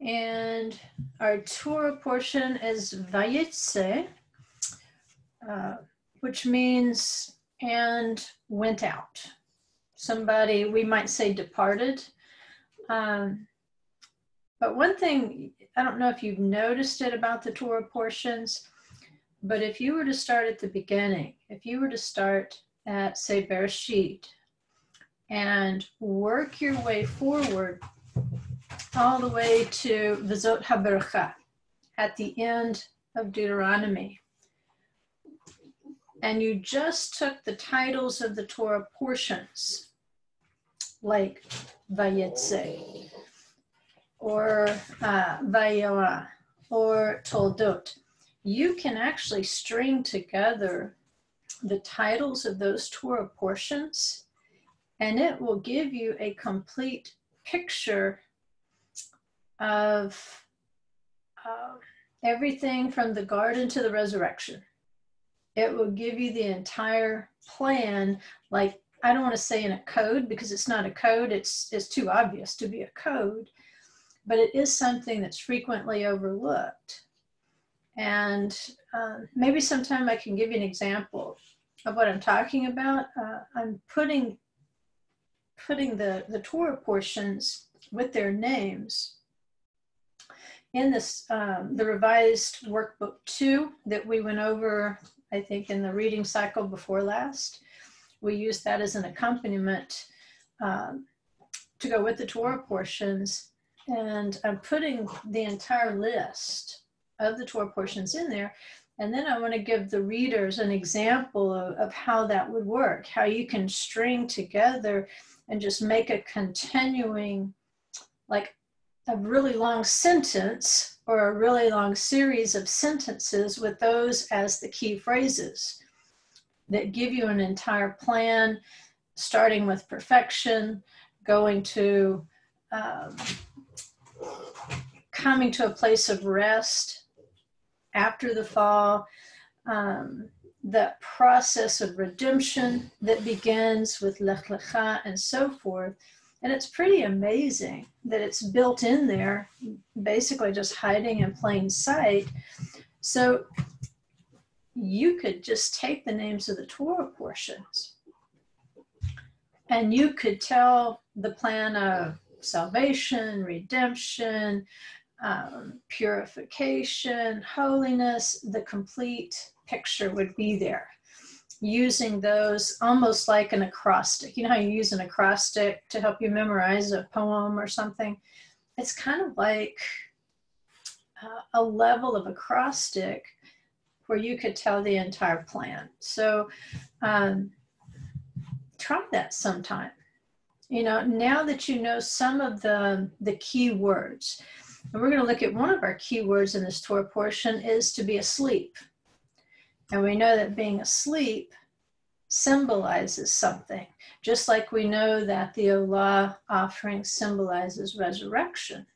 And our Torah portion is Vayitse, uh, which means and went out. Somebody, we might say departed. Um, but one thing, I don't know if you've noticed it about the Torah portions, but if you were to start at the beginning, if you were to start at, say, Bereshit, and work your way forward all the way to Vizot HaBercha at the end of Deuteronomy. And you just took the titles of the Torah portions, like Vayetze, or uh, Vayoah, or Toldot. You can actually string together the titles of those Torah portions, and it will give you a complete picture of everything from the garden to the resurrection. It will give you the entire plan, like I don't want to say in a code because it's not a code, it's, it's too obvious to be a code, but it is something that's frequently overlooked. And uh, maybe sometime I can give you an example of what I'm talking about. Uh, I'm putting putting the, the Torah portions with their names in this um, the revised workbook two that we went over i think in the reading cycle before last we used that as an accompaniment um, to go with the torah portions. And i'm putting the entire list of the torah portions in there. And then i want to give the readers an example of, of how that would work how you can string together and just make a continuing like a really long sentence or a really long series of sentences with those as the key phrases that give you an entire plan, starting with perfection, going to um, coming to a place of rest after the fall, um, the process of redemption that begins with Lech Lecha and so forth and it's pretty amazing that it's built in there, basically just hiding in plain sight. So you could just take the names of the Torah portions and you could tell the plan of salvation, redemption, um, purification, holiness, the complete picture would be there using those almost like an acrostic. You know how you use an acrostic to help you memorize a poem or something? It's kind of like uh, a level of acrostic where you could tell the entire plan. So um, try that sometime. You know, now that you know some of the, the key words, and we're going to look at one of our key words in this Torah portion is to be asleep. And we know that being asleep symbolizes something, just like we know that the Olah offering symbolizes resurrection.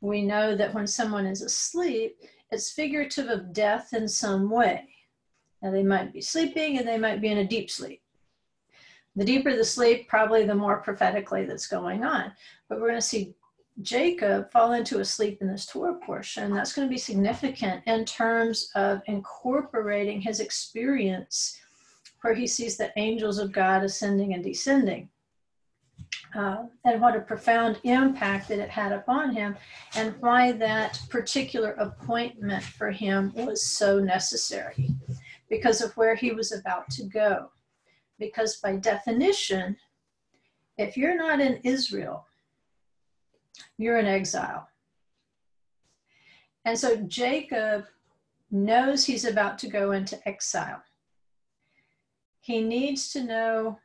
We know that when someone is asleep, it's figurative of death in some way. Now, they might be sleeping and they might be in a deep sleep. The deeper the sleep, probably the more prophetically that's going on. But we're going to see Jacob fall into a sleep in this Torah portion, that's going to be significant in terms of incorporating his experience where he sees the angels of God ascending and descending. Uh, and what a profound impact that it had upon him, and why that particular appointment for him was so necessary because of where he was about to go. Because, by definition, if you're not in Israel, you're in exile. And so Jacob knows he's about to go into exile. He needs to know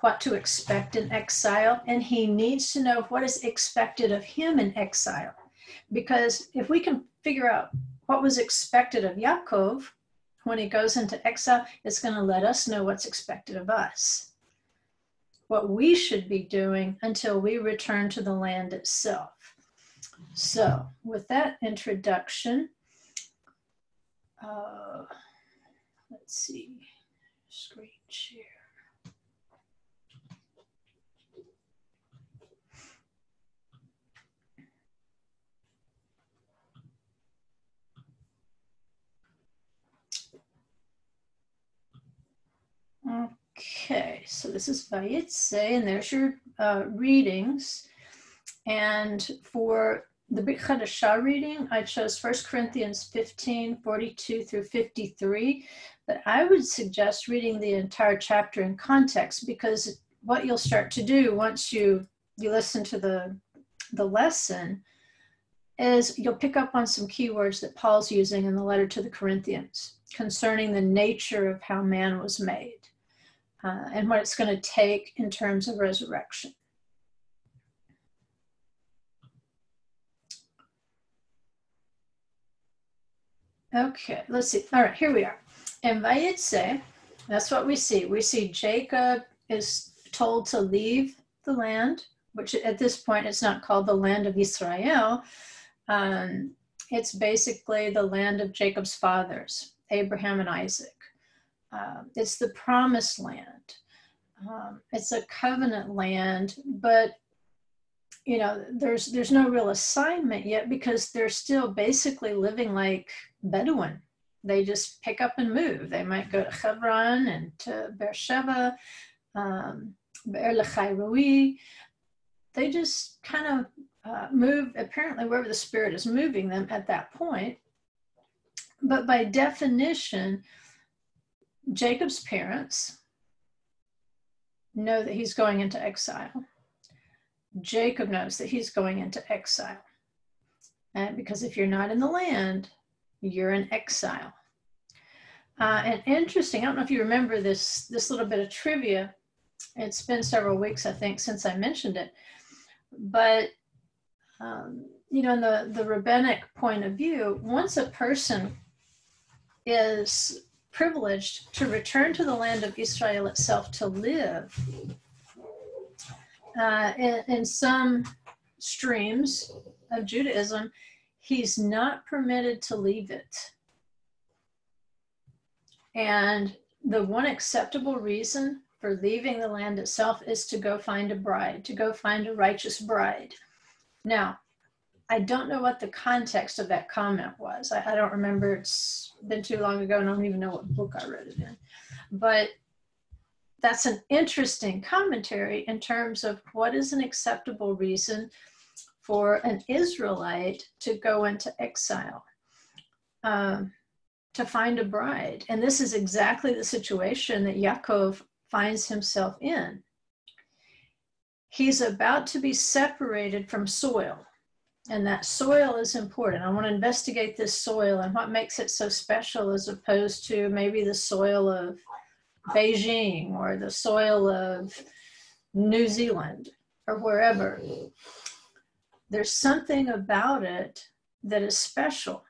what to expect in exile, and he needs to know what is expected of him in exile. Because if we can figure out what was expected of Yaakov when he goes into exile, it's going to let us know what's expected of us what we should be doing until we return to the land itself. So, with that introduction, uh, let's see, screen share. Okay, so this is Vayitze, and there's your uh, readings. And for the Brit Chadashah reading, I chose 1 Corinthians 15, 42 through 53. But I would suggest reading the entire chapter in context because what you'll start to do once you you listen to the the lesson is you'll pick up on some keywords that Paul's using in the letter to the Corinthians concerning the nature of how man was made uh, and what it's going to take in terms of resurrection. Okay, let's see. All right, here we are. And Vayitze, that's what we see. We see Jacob is told to leave the land, which at this point it's not called the land of Israel. Um, it's basically the land of Jacob's fathers, Abraham and Isaac. Uh, it's the promised land. Um, it's a covenant land, but you know there's there's no real assignment yet because they're still basically living like Bedouin. They just pick up and move. They might go to Hebron and to Beersheba, um, Be'er Rui. They just kind of uh, move apparently wherever the spirit is moving them at that point. But by definition, Jacob's parents know that he's going into exile. Jacob knows that he's going into exile. And because if you're not in the land, you're in exile. Uh, and interesting, I don't know if you remember this, this little bit of trivia. It's been several weeks, I think, since I mentioned it. But, um, you know, in the, the rabbinic point of view, once a person is privileged to return to the land of Israel itself to live. Uh, in, in some streams of Judaism, he's not permitted to leave it. And the one acceptable reason for leaving the land itself is to go find a bride, to go find a righteous bride. Now, I don't know what the context of that comment was. I, I, don't remember. It's been too long ago, and I don't even know what book I read it in. But that's an interesting commentary in terms of what is an acceptable reason for an Israelite to go into exile, um, to find a bride. And this is exactly the situation that Yaakov finds himself in. He's about to be separated from soil and that soil is important. I want to investigate this soil and what makes it so special as opposed to maybe the soil of Beijing or the soil of New Zealand or wherever. There's something about it that is special.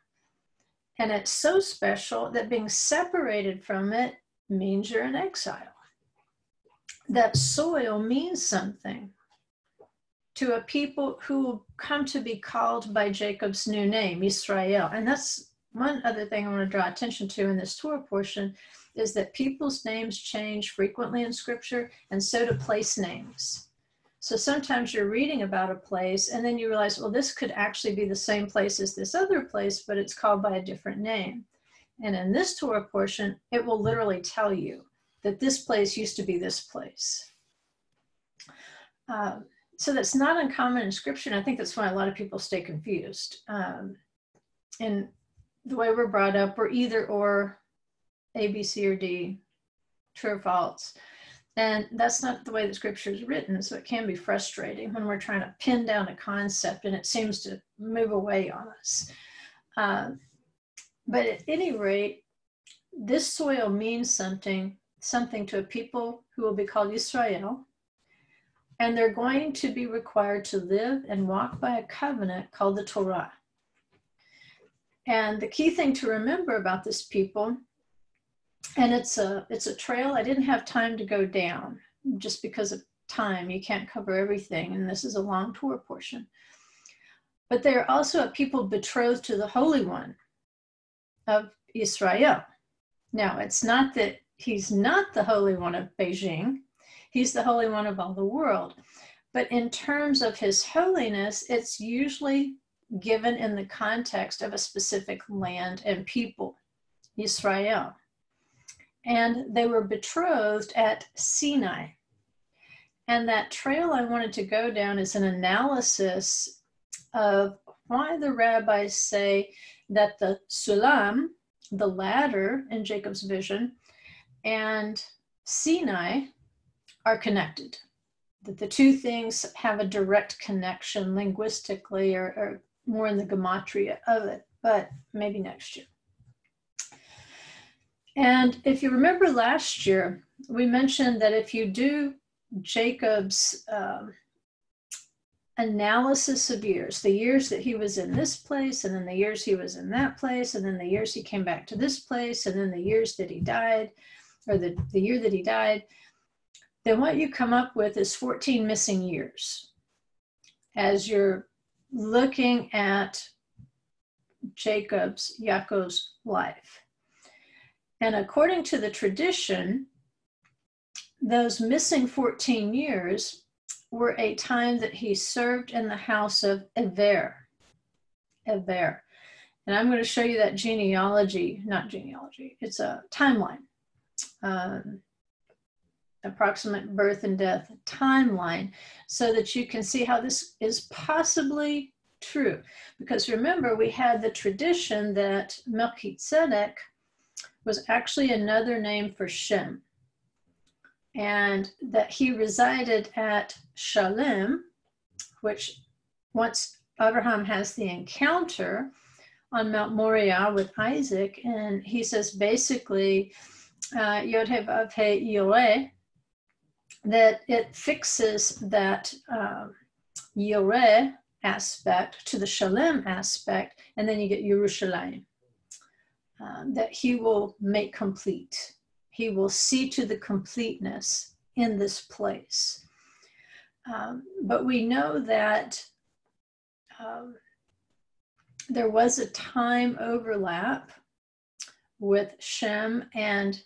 And it's so special that being separated from it means you're in exile. That soil means something to a people who will come to be called by Jacob's new name, Israel. And that's one other thing I want to draw attention to in this Torah portion is that people's names change frequently in scripture, and so do place names. So sometimes you're reading about a place and then you realize, well, this could actually be the same place as this other place, but it's called by a different name. And in this Torah portion, it will literally tell you that this place used to be this place. Um, so that's not uncommon in scripture. I think that's why a lot of people stay confused. Um, and the way we're brought up, we're either or A, B, C, or D, true or false. And that's not the way the scripture is written. So it can be frustrating when we're trying to pin down a concept and it seems to move away on us. Um, but at any rate, this soil means something, something to a people who will be called Israel, and they're going to be required to live and walk by a covenant called the Torah. And the key thing to remember about this people, and it's a it's a trail I didn't have time to go down just because of time. You can't cover everything, and this is a long Torah portion. But they are also a people betrothed to the Holy One of Israel. Now, it's not that he's not the Holy One of Beijing, He's the Holy One of all the world. But in terms of his holiness, it's usually given in the context of a specific land and people, Israel. and they were betrothed at Sinai. And that trail I wanted to go down is an analysis of why the rabbis say that the sulam, the ladder in Jacob's vision, and Sinai are connected. That the two things have a direct connection linguistically or, or more in the gematria of it, but maybe next year. And if you remember last year, we mentioned that if you do Jacob's um, analysis of years, the years that he was in this place, and then the years he was in that place, and then the years he came back to this place, and then the years that he died, or the, the year that he died, then what you come up with is 14 missing years as you're looking at Jacob's, Yaakov's life. And according to the tradition, those missing 14 years were a time that he served in the house of Ever. Ever. And I'm going to show you that genealogy, not genealogy, it's a timeline, um, approximate birth and death timeline, so that you can see how this is possibly true. Because remember, we had the tradition that Melchizedek was actually another name for Shem and that he resided at Shalem, which once Abraham has the encounter on Mount Moriah with Isaac, and he says basically, uh, Yod Vav Yoreh, that it fixes that um, Yoreh aspect to the Shalem aspect, and then you get Yerushalayim. Um, that he will make complete. He will see to the completeness in this place. Um, but we know that um, there was a time overlap with Shem and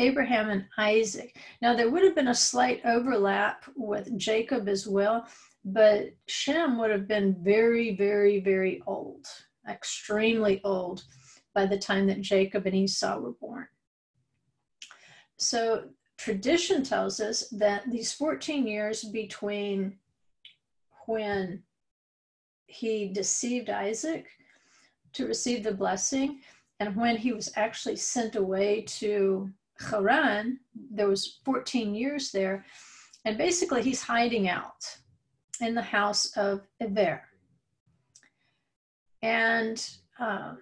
Abraham and Isaac. Now, there would have been a slight overlap with Jacob as well, but Shem would have been very, very, very old, extremely old by the time that Jacob and Esau were born. So tradition tells us that these 14 years between when he deceived Isaac to receive the blessing and when he was actually sent away to Haran, there was 14 years there. And basically, he's hiding out in the house of Eber. And um,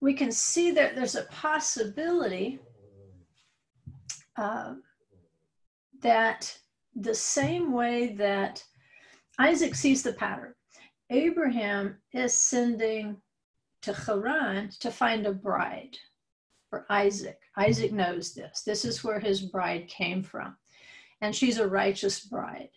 we can see that there's a possibility uh, that the same way that Isaac sees the pattern, Abraham is sending to Haran to find a bride for Isaac. Isaac knows this. This is where his bride came from. And she's a righteous bride.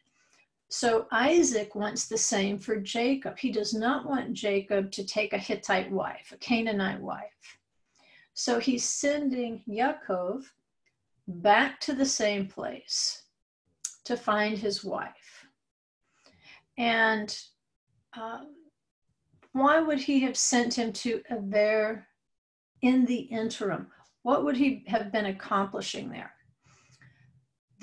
So Isaac wants the same for Jacob. He does not want Jacob to take a Hittite wife, a Canaanite wife. So he's sending Yaakov back to the same place to find his wife. And um, why would he have sent him to Aver in the interim? What would he have been accomplishing there?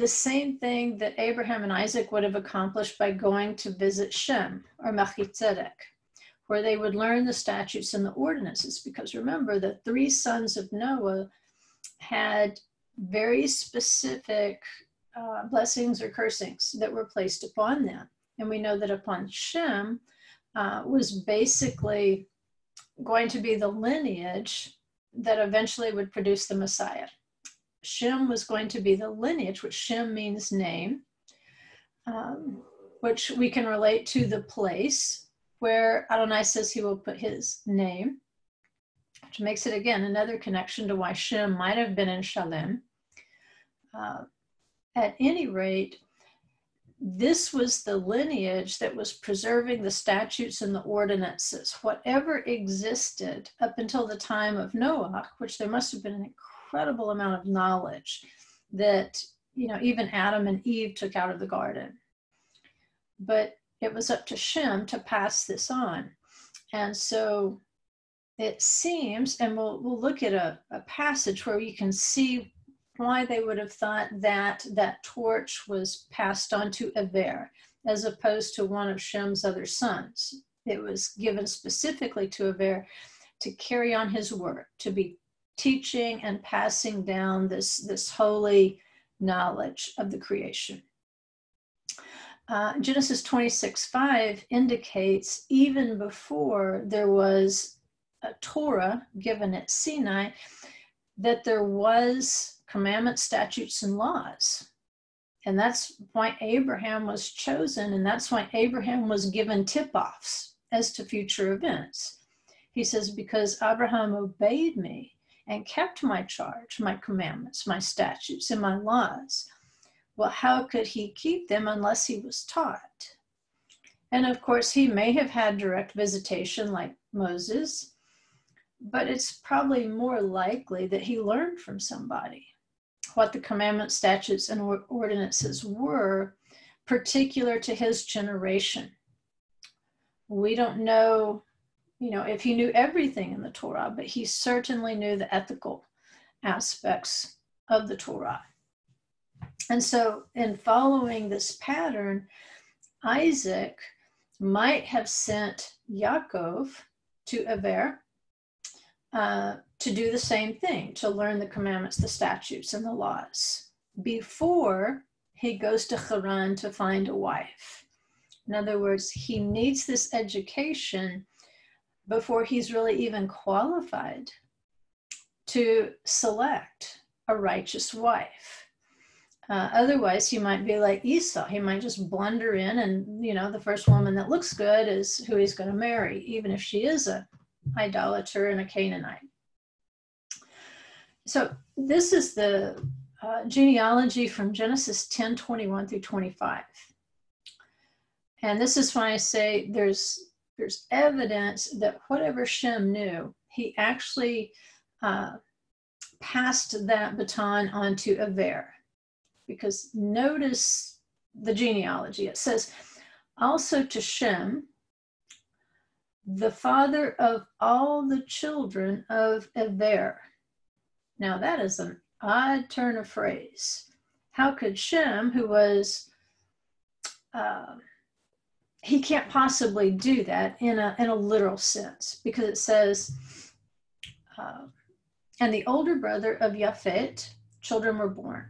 the same thing that Abraham and Isaac would have accomplished by going to visit Shem or Melchizedek, where they would learn the statutes and the ordinances. Because remember, the three sons of Noah had very specific uh, blessings or cursings that were placed upon them. And we know that upon Shem uh, was basically going to be the lineage that eventually would produce the Messiah. Shem was going to be the lineage, which Shem means name, um, which we can relate to the place where Adonai says he will put his name, which makes it again another connection to why Shem might have been in Shalem. Uh, at any rate, this was the lineage that was preserving the statutes and the ordinances. Whatever existed up until the time of Noah, which there must have been an incredible amount of knowledge that you know even Adam and Eve took out of the garden. But it was up to Shem to pass this on. And so it seems, and we'll, we'll look at a, a passage where you can see why they would have thought that that torch was passed on to Ever as opposed to one of Shem's other sons. It was given specifically to Ever to carry on his work, to be teaching and passing down this, this holy knowledge of the creation. Uh, Genesis 26 5 indicates even before there was a Torah given at Sinai, that there was commandments, statutes, and laws. And that's why Abraham was chosen, and that's why Abraham was given tip offs as to future events. He says, Because Abraham obeyed me and kept my charge, my commandments, my statutes, and my laws. Well, how could he keep them unless he was taught? And of course, he may have had direct visitation like Moses, but it's probably more likely that he learned from somebody what the commandments, statutes, and ordinances were particular to his generation. We don't know, you know, if he knew everything in the Torah, but he certainly knew the ethical aspects of the Torah. And so, in following this pattern, Isaac might have sent Yaakov to Eber uh, to do the same thing, to learn the commandments, the statutes, and the laws before he goes to Haran to find a wife. In other words, he needs this education before he's really even qualified to select a righteous wife. Uh, otherwise, he might be like Esau. He might just blunder in, and you know, the first woman that looks good is who he's going to marry, even if she is a idolater and a Canaanite. So this is the uh, genealogy from Genesis 10 21 through 25. And this is why I say there's there's evidence that whatever Shem knew, he actually uh, passed that baton on to Aver. Because notice the genealogy. It says, also to Shem, the father of all the children of Eber. Now, that is an odd turn of phrase. How could Shem, who was, uh, he can't possibly do that in a, in a literal sense because it says, uh, and the older brother of Japheth, children were born.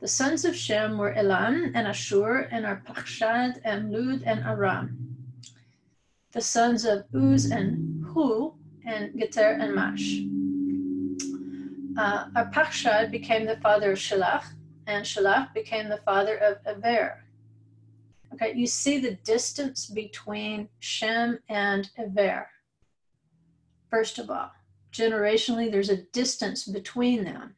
The sons of Shem were Elam and Ashur and Arpachshad and Lud and Aram the sons of Uz and Hu, and Geter and Mash. Uh, Arpachshad became the father of Shelach, and Shelach became the father of Eber. Okay, you see the distance between Shem and Eber. First of all, generationally, there's a distance between them.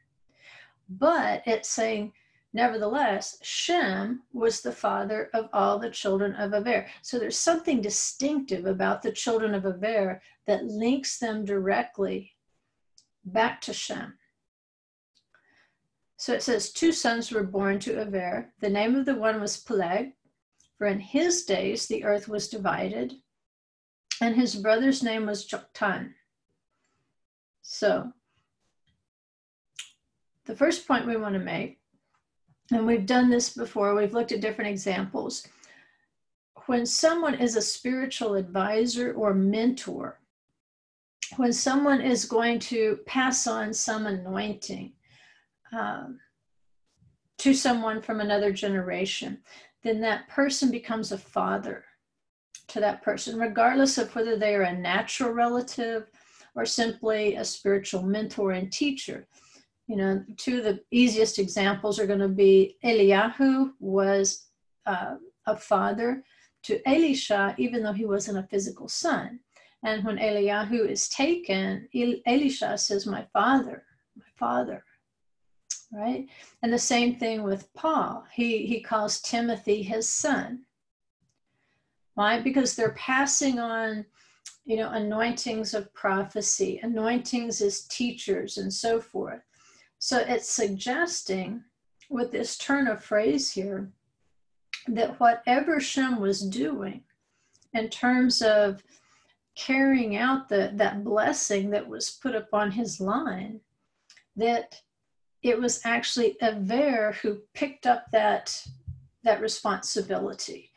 But it's saying Nevertheless, Shem was the father of all the children of Aver. So there's something distinctive about the children of Aver that links them directly back to Shem. So it says, Two sons were born to Aver. The name of the one was Peleg, for in his days the earth was divided, and his brother's name was Joktan. So the first point we want to make and we've done this before, we've looked at different examples. When someone is a spiritual advisor or mentor, when someone is going to pass on some anointing um, to someone from another generation, then that person becomes a father to that person, regardless of whether they are a natural relative or simply a spiritual mentor and teacher you know, two of the easiest examples are going to be Eliyahu was uh, a father to Elisha, even though he wasn't a physical son. And when Eliyahu is taken, Elisha says, My father, my father. Right? And the same thing with Paul. He, he calls Timothy his son. Why? Because they're passing on, you know, anointings of prophecy, anointings as teachers, and so forth. So it's suggesting with this turn of phrase here that whatever Shem was doing in terms of carrying out the, that blessing that was put upon his line, that it was actually Ever who picked up that, that responsibility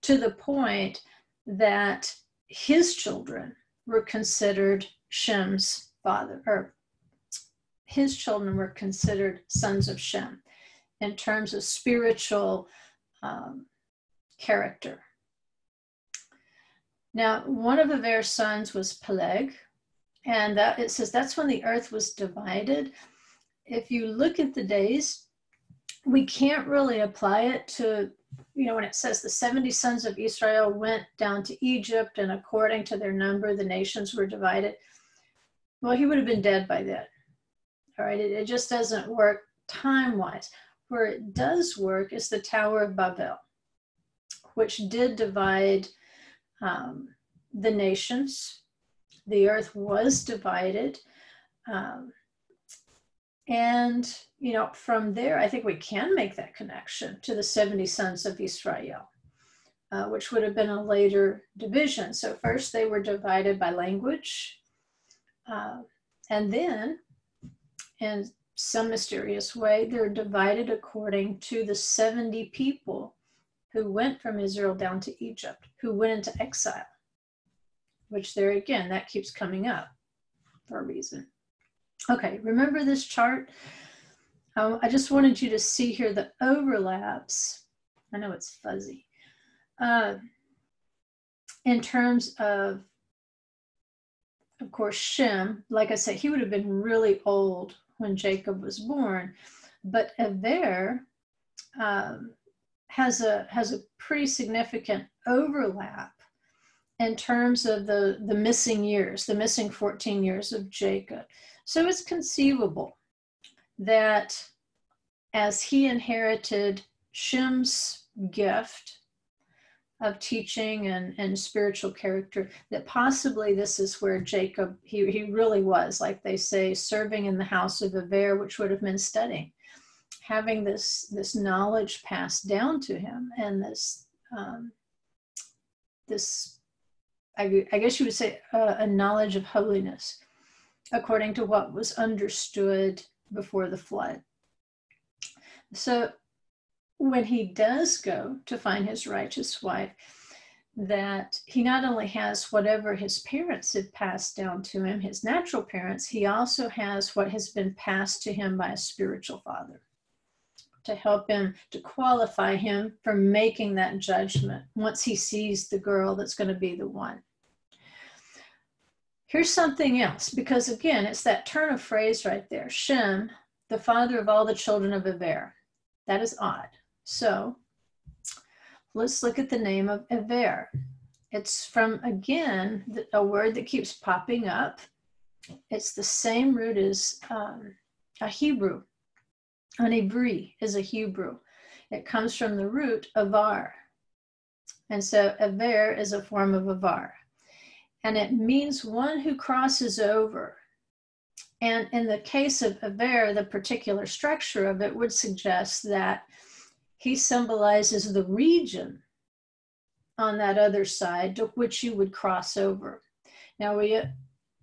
to the point that his children were considered Shem's father, or his children were considered sons of Shem in terms of spiritual um, character. Now, one of Aver's sons was Peleg, and that, it says that's when the earth was divided. If you look at the days, we can't really apply it to, you know, when it says the 70 sons of Israel went down to Egypt, and according to their number, the nations were divided. Well, he would have been dead by then. All right, it, it just doesn't work time wise. Where it does work is the Tower of Babel, which did divide um, the nations. The earth was divided. Um, and, you know, from there, I think we can make that connection to the 70 sons of Israel, uh, which would have been a later division. So, first they were divided by language. Uh, and then, in some mysterious way, they're divided according to the 70 people who went from Israel down to Egypt, who went into exile, which there again, that keeps coming up for a reason. Okay, remember this chart? Um, I just wanted you to see here the overlaps. I know it's fuzzy. Uh, in terms of, of course, Shem, like I said, he would have been really old when Jacob was born. But Ever um, has a has a pretty significant overlap in terms of the the missing years, the missing 14 years of Jacob. So it's conceivable that as he inherited Shem's gift of teaching and, and spiritual character, that possibly this is where Jacob, he, he really was, like they say, serving in the house of Aver, which would have been studying having this this knowledge passed down to him and this um, this I, I, guess you would say uh, a knowledge of holiness according to what was understood before the flood. So when he does go to find his righteous wife that he not only has whatever his parents have passed down to him his natural parents he also has what has been passed to him by a spiritual father to help him to qualify him for making that judgment once he sees the girl that's going to be the one. Here's something else, because again, it's that turn of phrase right there Shem, the father of all the children of Ever. That is odd. So let's look at the name of Ever. It's from, again, a word that keeps popping up. It's the same root as um, a Hebrew an Ivri is a Hebrew. It comes from the root avar. And so aver is a form of avar. And it means one who crosses over. And in the case of aver, the particular structure of it would suggest that he symbolizes the region on that other side to which you would cross over. Now, we,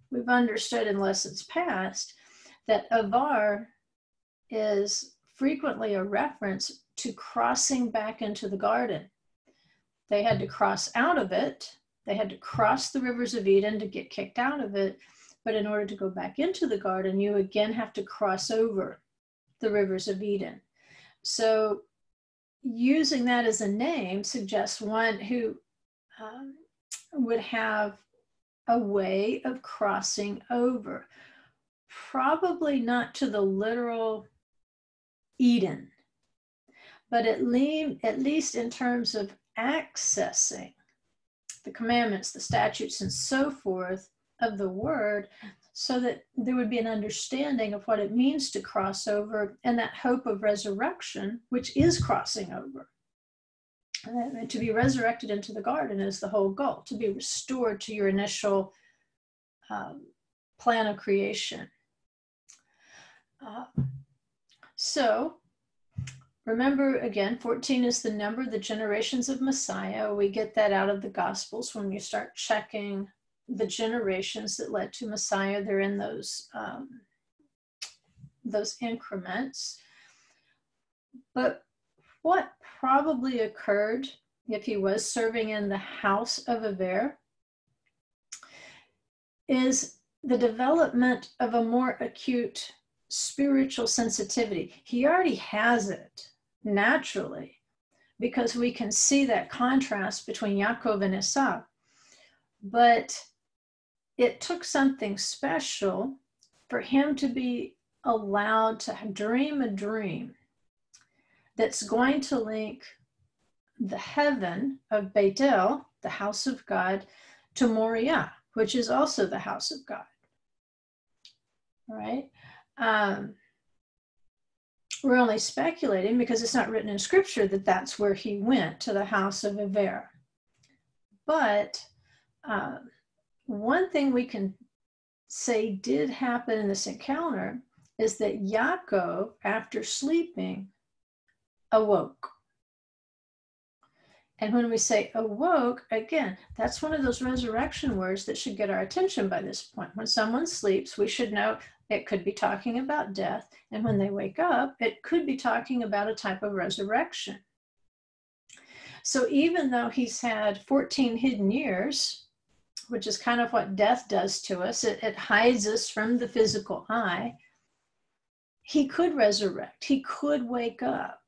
we've understood in lessons past that avar is frequently a reference to crossing back into the garden. They had to cross out of it, they had to cross the rivers of Eden to get kicked out of it. But in order to go back into the garden, you again have to cross over the rivers of Eden. So, using that as a name suggests one who um, would have a way of crossing over. Probably not to the literal Eden. But at, le- at least in terms of accessing the commandments, the statutes, and so forth of the word, so that there would be an understanding of what it means to cross over and that hope of resurrection, which is crossing over. And to be resurrected into the garden is the whole goal, to be restored to your initial um, plan of creation. Uh, so remember again, 14 is the number, the generations of Messiah. We get that out of the Gospels when you start checking the generations that led to Messiah. They're in those um, those increments. But what probably occurred if he was serving in the house of Aver is the development of a more acute spiritual sensitivity. He already has it naturally because we can see that contrast between Yaakov and Esau. But it took something special for him to be allowed to dream a dream that's going to link the heaven of Bethel, the house of God, to Moriah, which is also the house of God. All right? Um, we're only speculating because it's not written in scripture that that's where he went to the house of Aver. But uh, one thing we can say did happen in this encounter is that Yaakov, after sleeping, awoke. And when we say awoke, again, that's one of those resurrection words that should get our attention by this point. When someone sleeps, we should know it could be talking about death. And when they wake up, it could be talking about a type of resurrection. So even though he's had 14 hidden years, which is kind of what death does to us, it, it hides us from the physical eye, he could resurrect, he could wake up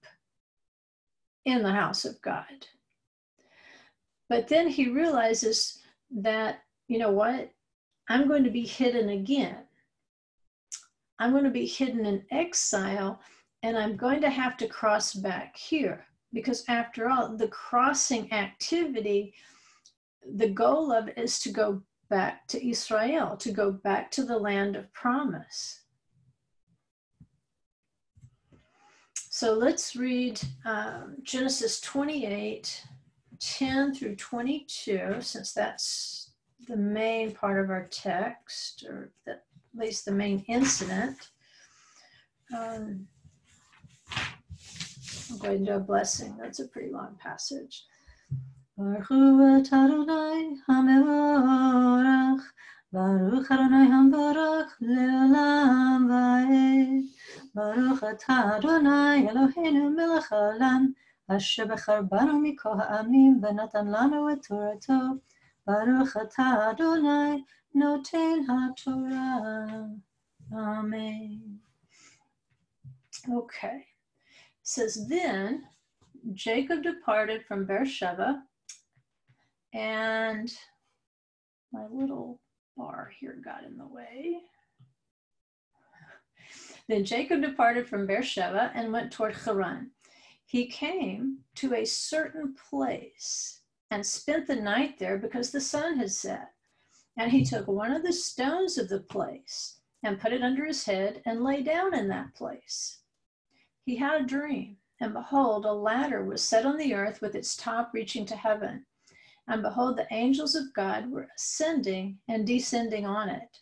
in the house of God. But then he realizes that, you know what? I'm going to be hidden again. I'm going to be hidden in exile and I'm going to have to cross back here because after all the crossing activity the goal of is to go back to Israel to go back to the land of promise so let's read um, Genesis 28 10 through 22 since that's the main part of our text or that at least the main incident. Um, I'll go ahead and do a blessing. That's a pretty long passage. Baruch Adonai HaMevorach Baruch Adonai HaMevorach Le'olam Va'ed Baruch Adonai Eloheinu melech haolam. Amen. Okay. It says, Then Jacob departed from Beersheba, and my little bar here got in the way. Then Jacob departed from Beersheba and went toward Haran. He came to a certain place and spent the night there because the sun had set. And he took one of the stones of the place and put it under his head and lay down in that place. He had a dream, and behold, a ladder was set on the earth with its top reaching to heaven. And behold, the angels of God were ascending and descending on it.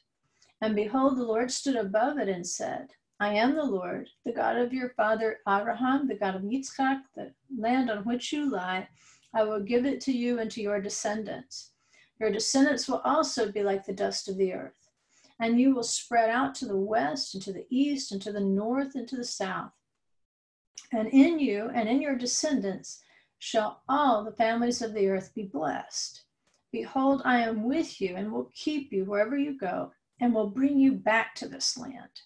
And behold, the Lord stood above it and said, I am the Lord, the God of your father Abraham, the God of Yitzchak, the land on which you lie. I will give it to you and to your descendants. Your descendants will also be like the dust of the earth, and you will spread out to the west and to the east and to the north and to the south. And in you and in your descendants shall all the families of the earth be blessed. Behold, I am with you and will keep you wherever you go and will bring you back to this land.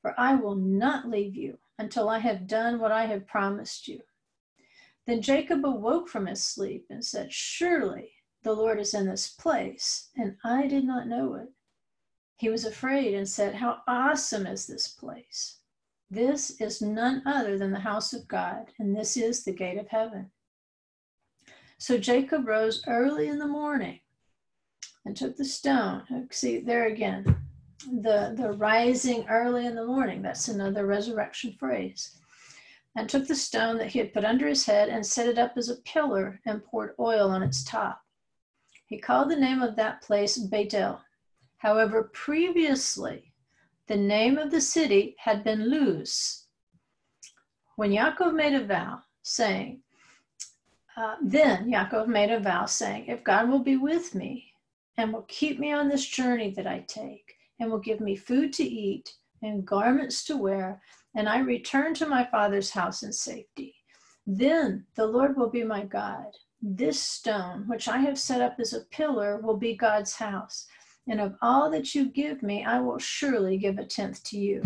For I will not leave you until I have done what I have promised you. Then Jacob awoke from his sleep and said, Surely the Lord is in this place, and I did not know it. He was afraid and said, How awesome is this place! This is none other than the house of God, and this is the gate of heaven. So Jacob rose early in the morning and took the stone. See, there again, the, the rising early in the morning. That's another resurrection phrase. And took the stone that he had put under his head and set it up as a pillar and poured oil on its top. He called the name of that place Bethel. However, previously, the name of the city had been Luz. When Yaakov made a vow, saying, uh, then Yaakov made a vow, saying, If God will be with me and will keep me on this journey that I take, and will give me food to eat and garments to wear, and I return to my father's house in safety. Then the Lord will be my God. This stone, which I have set up as a pillar, will be God's house. And of all that you give me, I will surely give a tenth to you.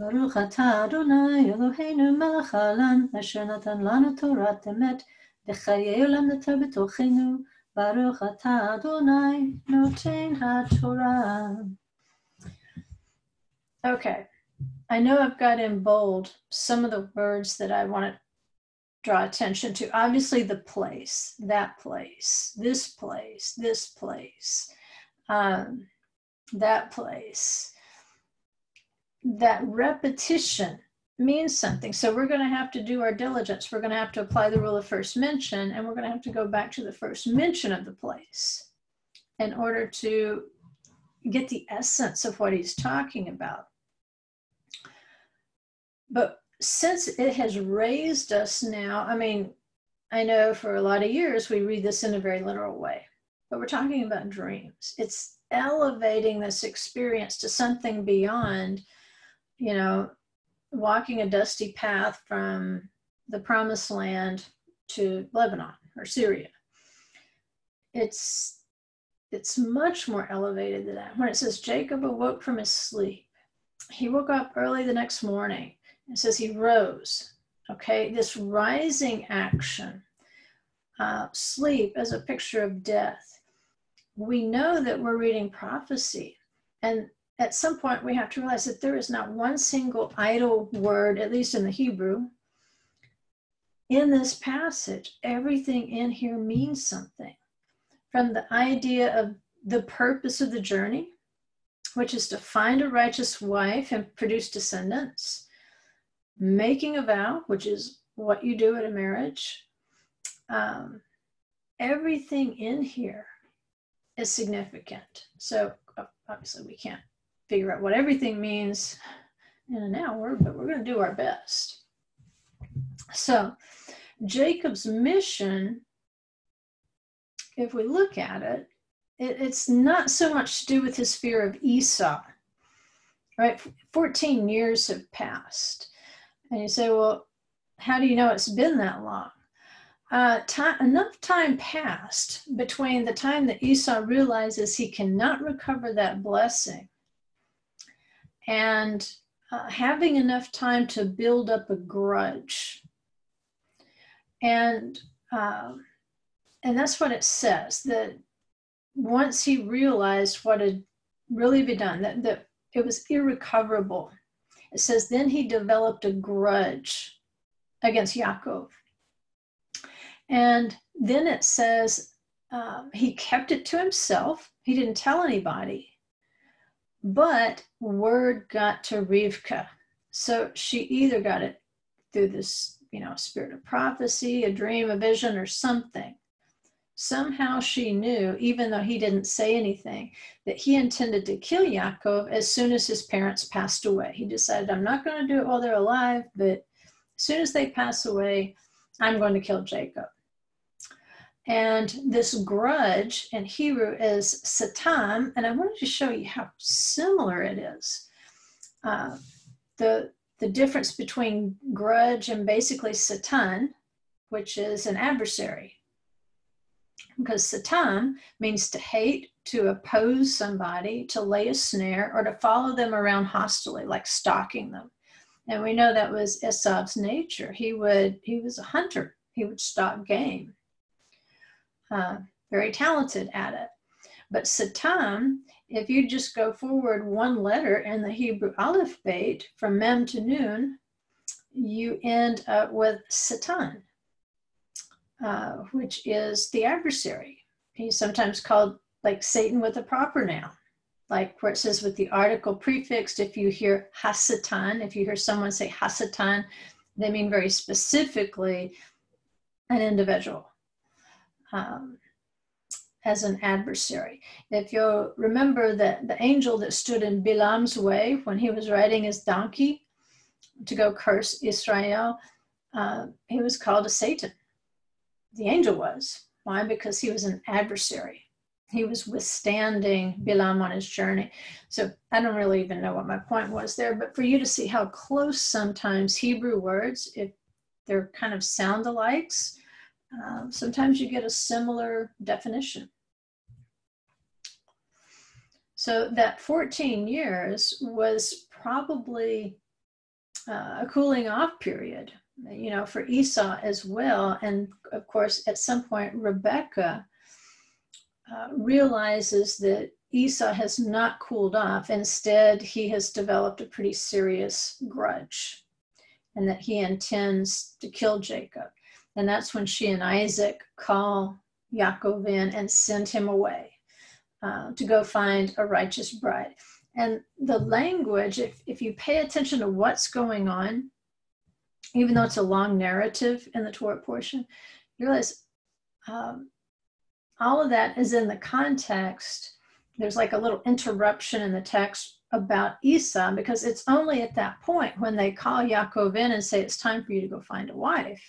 ברוך אתה אדוני אלוהינו מלך העולם אשר נתן לנו תורת אמת וחיי עולם נטע בתוכנו ברוך אתה אדוני נותן התורה. Okay, I know I've got in bold some of the words that I want to draw attention to. Obviously, the place, that place, this place, this place, um, that place. That repetition means something. So we're going to have to do our diligence. We're going to have to apply the rule of first mention, and we're going to have to go back to the first mention of the place in order to get the essence of what he's talking about. But since it has raised us now, I mean, I know for a lot of years we read this in a very literal way, but we're talking about dreams. It's elevating this experience to something beyond, you know, walking a dusty path from the promised land to Lebanon or Syria. It's it's much more elevated than that. When it says Jacob awoke from his sleep, he woke up early the next morning it says he rose. Okay, this rising action, uh, sleep as a picture of death. We know that we're reading prophecy, and at some point we have to realize that there is not one single idle word, at least in the Hebrew, in this passage. Everything in here means something. From the idea of the purpose of the journey, which is to find a righteous wife and produce descendants making a vow, which is what you do at a marriage. Um, everything in here is significant. So obviously, we can't figure out what everything means in an hour, but we're going to do our best. So, Jacob's mission, if we look at it, it, it's not so much to do with his fear of Esau, right? 14 years have passed. And you say, well, how do you know it's been that long? Uh, time, enough time passed between the time that Esau realizes he cannot recover that blessing and uh, having enough time to build up a grudge. And um, and that's what it says that once he realized what had really been done, that, that it was irrecoverable it says, then he developed a grudge against Yaakov. And then it says um, he kept it to himself. He didn't tell anybody. But word got to Rivka. So she either got it through this, you know, spirit of prophecy, a dream, a vision, or something. Somehow she knew, even though he didn't say anything, that he intended to kill Yaakov as soon as his parents passed away. He decided, I'm not going to do it while they're alive, but as soon as they pass away, I'm going to kill Jacob. And this grudge in Hebrew is Satam, and I wanted to show you how similar it is. Uh, the, the difference between grudge and basically Satan, which is an adversary because Satan means to hate, to oppose somebody, to lay a snare, or to follow them around hostilely, like stalking them. And we know that was Esau's nature. He would he was a hunter. He would stalk game. Uh, very talented at it. But Satam, if you just go forward one letter in the Hebrew alphabet from Mem to Nun, you end up with Satan. Uh, which is the adversary. He's sometimes called like Satan with a proper noun, like where it says with the article prefixed, if you hear Hasatan, if you hear someone say Hasatan, they mean very specifically an individual um, as an adversary. If you'll remember that the angel that stood in Bilam's way when he was riding his donkey to go curse Israel, uh, he was called a Satan the angel was. Why? Because he was an adversary. He was withstanding Bilam on his journey. So I don't really even know what my point was there, but for you to see how close sometimes Hebrew words, if they're kind of sound alikes, um, sometimes you get a similar definition. So that 14 years was probably uh, a cooling off period, you know, for Esau as well. And of course, at some point, Rebecca uh, realizes that Esau has not cooled off. Instead, he has developed a pretty serious grudge and that he intends to kill Jacob. And that's when she and Isaac call Yaakov in and send him away uh, to go find a righteous bride. And the language, if, if you pay attention to what's going on, even though it's a long narrative in the Torah portion, you realize um, all of that is in the context. There's like a little interruption in the text about Esau because it's only at that point when they call Yaakov in and say, It's time for you to go find a wife.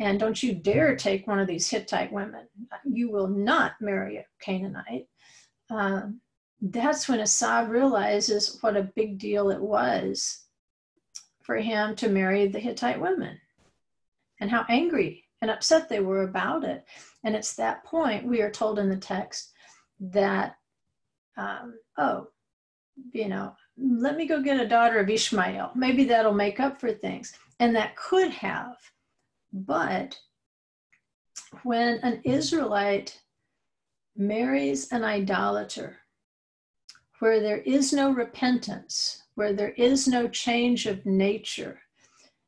And don't you dare take one of these Hittite women. You will not marry a Canaanite. Um, that's when Esau realizes what a big deal it was for him to marry the Hittite women and how angry and upset they were about it. And it's that point we are told in the text that, um, oh, you know, let me go get a daughter of Ishmael. Maybe that'll make up for things. And that could have. But when an Israelite marries an idolater, where there is no repentance, where there is no change of nature,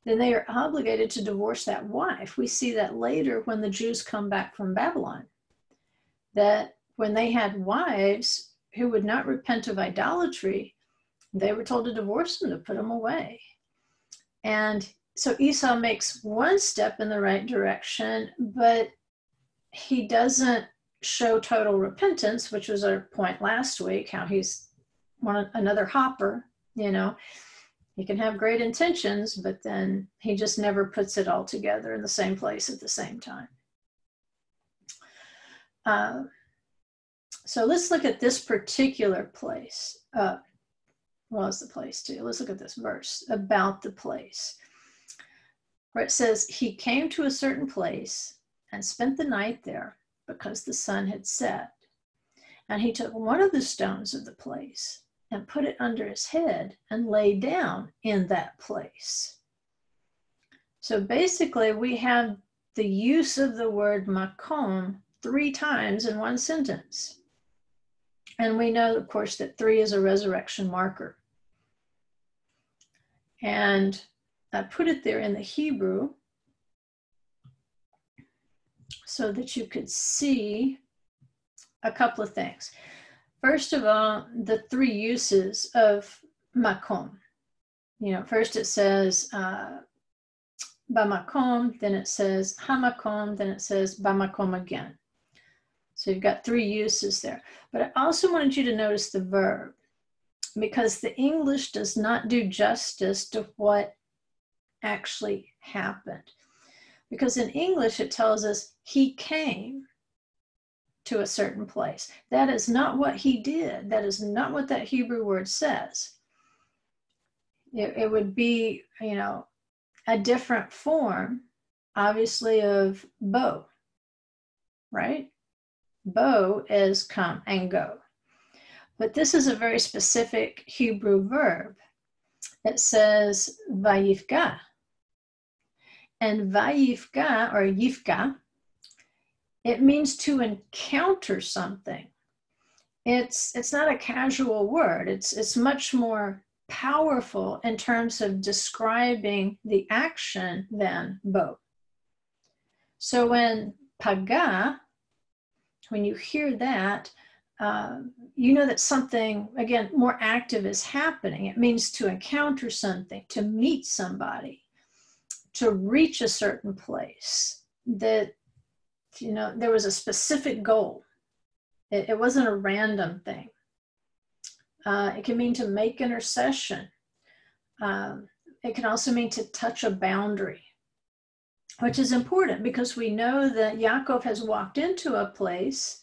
then they are obligated to divorce that wife. We see that later when the Jews come back from Babylon, that when they had wives who would not repent of idolatry, they were told to divorce them, to put them away. And so Esau makes one step in the right direction, but he doesn't show total repentance, which was our point last week, how he's one another hopper, you know. He can have great intentions, but then he just never puts it all together in the same place at the same time. Uh, so let's look at this particular place. Uh, it's the place too. Let's look at this verse about the place where it says, He came to a certain place and spent the night there because the sun had set. And he took one of the stones of the place and put it under his head and lay down in that place. So basically, we have the use of the word makom three times in one sentence. And we know, of course, that three is a resurrection marker. And I put it there in the Hebrew so that you could see a couple of things. First of all, the three uses of makom. You know, first it says uh, bamakom, then it says hamakom, then it says bamakom again. So you've got three uses there. But I also wanted you to notice the verb because the English does not do justice to what actually happened. Because in English, it tells us he came to a certain place. That is not what he did. That is not what that Hebrew word says. It, it would be, you know, a different form, obviously, of bo, right? Bo is come and go. But this is a very specific Hebrew verb. It says vayifka, and vayifka or yifka, it means to encounter something. It's it's not a casual word. It's it's much more powerful in terms of describing the action than bo. So when paga, when you hear that, uh, you know that something, again, more active is happening. It means to encounter something, to meet somebody to reach a certain place that you know there was a specific goal. It, it wasn't a random thing. Uh, it can mean to make intercession. Um, it can also mean to touch a boundary which is important because we know that Yaakov has walked into a place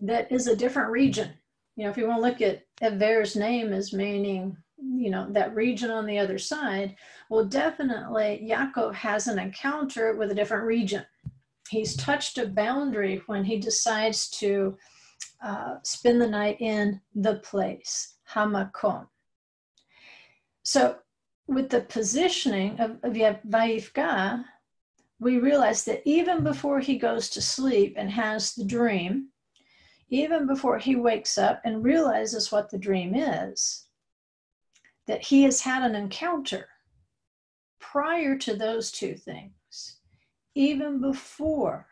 that is a different region. You know, if you want to look at Aver's name as meaning, you know, that region on the other side, well, definitely Yaakov has an encounter with a different region. He's touched a boundary when he decides to uh, spend the night in the place, Hamakom. So, with the positioning of, of we realize that even before he goes to sleep and has the dream, even before he wakes up and realizes what the dream is, that he has had an encounter prior to those two things, even before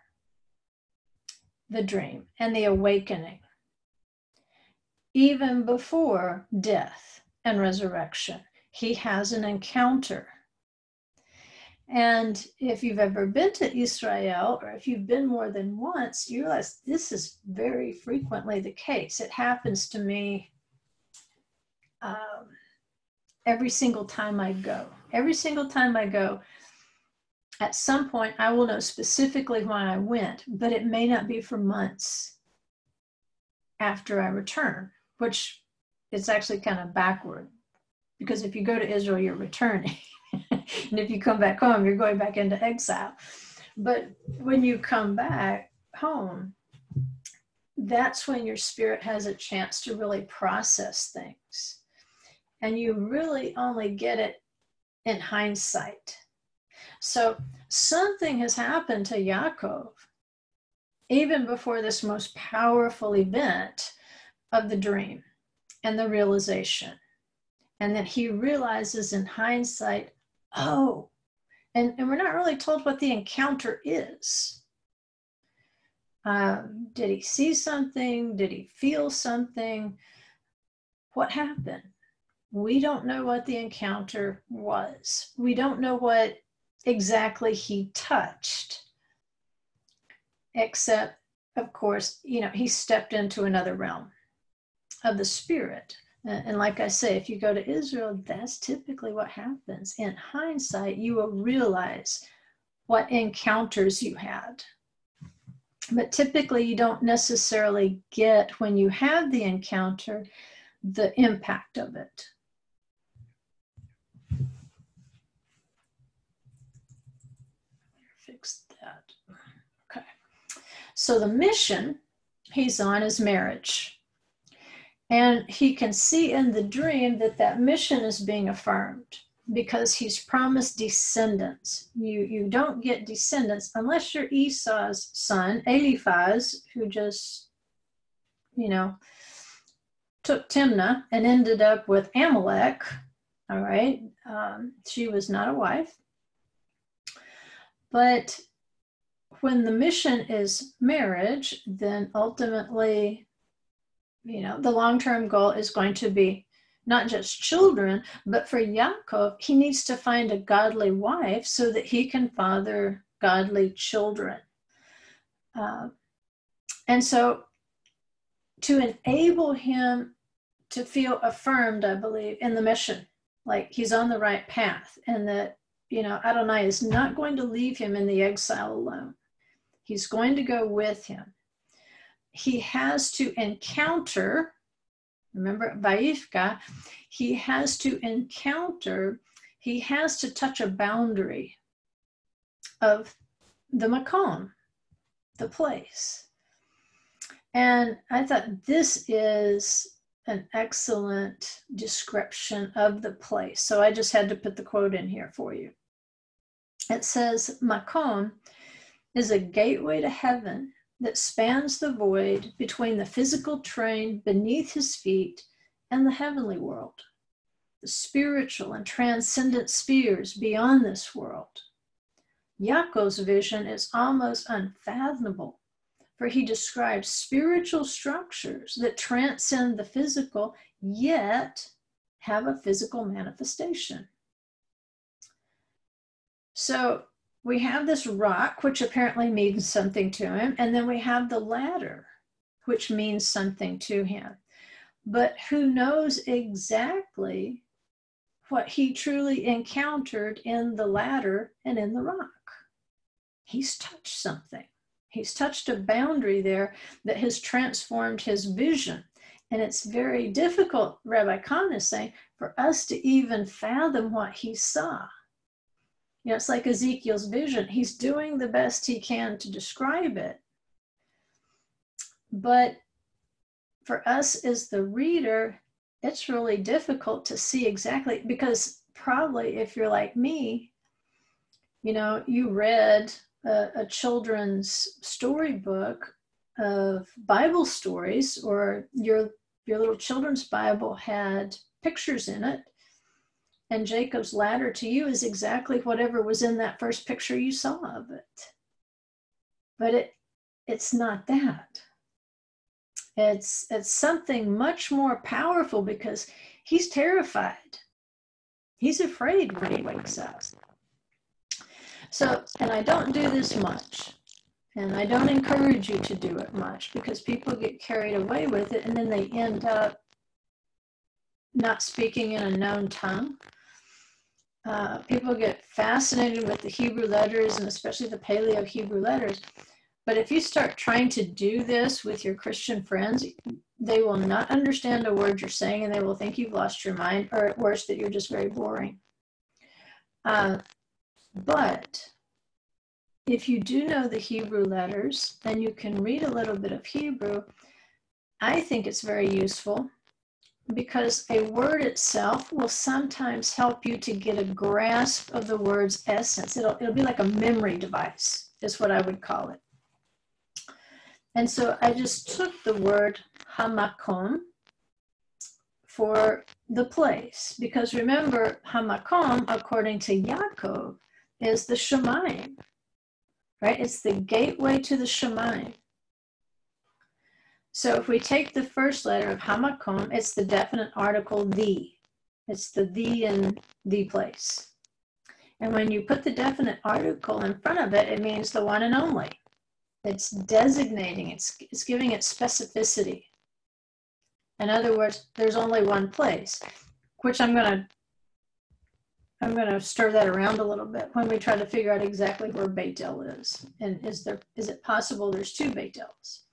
the dream and the awakening, even before death and resurrection, he has an encounter and if you've ever been to Israel, or if you've been more than once, you realize this is very frequently the case. It happens to me um, every single time I go. Every single time I go, at some point, I will know specifically why I went, but it may not be for months after I return, which is actually kind of backward. Because if you go to Israel, you're returning. and if you come back home, you're going back into exile. But when you come back home, that's when your spirit has a chance to really process things. And you really only get it in hindsight. So something has happened to Yaakov even before this most powerful event of the dream and the realization. And that he realizes in hindsight, oh, and, and we're not really told what the encounter is. Um, did he see something? Did he feel something? What happened? We don't know what the encounter was. We don't know what exactly he touched, except, of course, you know, he stepped into another realm of the spirit. And like I say, if you go to Israel, that's typically what happens. In hindsight, you will realize what encounters you had. But typically, you don't necessarily get, when you have the encounter, the impact of it. Fix that. Okay. So the mission he's on is marriage. And he can see in the dream that that mission is being affirmed because he's promised descendants. You, you don't get descendants unless you're Esau's son, Eliphaz, who just, you know, took Timnah and ended up with Amalek. All right. Um, she was not a wife. But when the mission is marriage, then ultimately you know, the long term goal is going to be not just children, but for Yaakov, he needs to find a godly wife so that he can father godly children. Uh, and so, to enable him to feel affirmed, I believe, in the mission, like he's on the right path, and that, you know, Adonai is not going to leave him in the exile alone. He's going to go with him he has to encounter, remember Vaifka, he has to encounter, he has to touch a boundary of the makom, the place. And I thought this is an excellent description of the place. So I just had to put the quote in here for you. It says, Makom is a gateway to heaven that spans the void between the physical train beneath his feet and the heavenly world, the spiritual and transcendent spheres beyond this world. Yaakov's vision is almost unfathomable, for he describes spiritual structures that transcend the physical, yet have a physical manifestation. So we have this rock, which apparently means something to him, and then we have the ladder, which means something to him. But who knows exactly what he truly encountered in the ladder and in the rock? he's touched something. He's touched a boundary there that has transformed his vision. And it's very difficult, Rabbi Kahn is saying, for us to even fathom what he saw. You know, it's like Ezekiel's vision. He's doing the best he can to describe it. But for us as the reader, it's really difficult to see exactly because probably if you're like me, you know, you read a, a children's storybook of Bible stories, or your your little children's Bible had pictures in it, and Jacob's ladder to you is exactly whatever was in that first picture you saw of it. But it it's not that. It's it's something much more powerful because he's terrified. He's afraid when he wakes up. So, and I don't do this much. And I don't encourage you to do it much because people get carried away with it and then they end up not speaking in a known tongue. Uh, people get fascinated with the Hebrew letters and especially the Paleo Hebrew letters. But if you start trying to do this with your Christian friends, they will not understand a word you're saying and they will think you've lost your mind, or at worst, that you're just very boring. Uh, but if you do know the Hebrew letters and you can read a little bit of Hebrew, I think it's very useful because a word itself will sometimes help you to get a grasp of the word's essence. It'll, it'll be like a memory device, is what I would call it. And so I just took the word hamakom for the place, because remember, hamakom, according to Yaakov, is the Shemaim, right? It's the gateway to the Shemaim. So if we take the first letter of Hamakom, it's the definite article the. It's the the in the place. And when you put the definite article in front of it, it means the one and only. It's designating, it's, it's giving it specificity. In other words, there's only one place, which I'm going to I'm going to stir that around a little bit when we try to figure out exactly where Beit El is. And is there is it possible there's two Beit Els?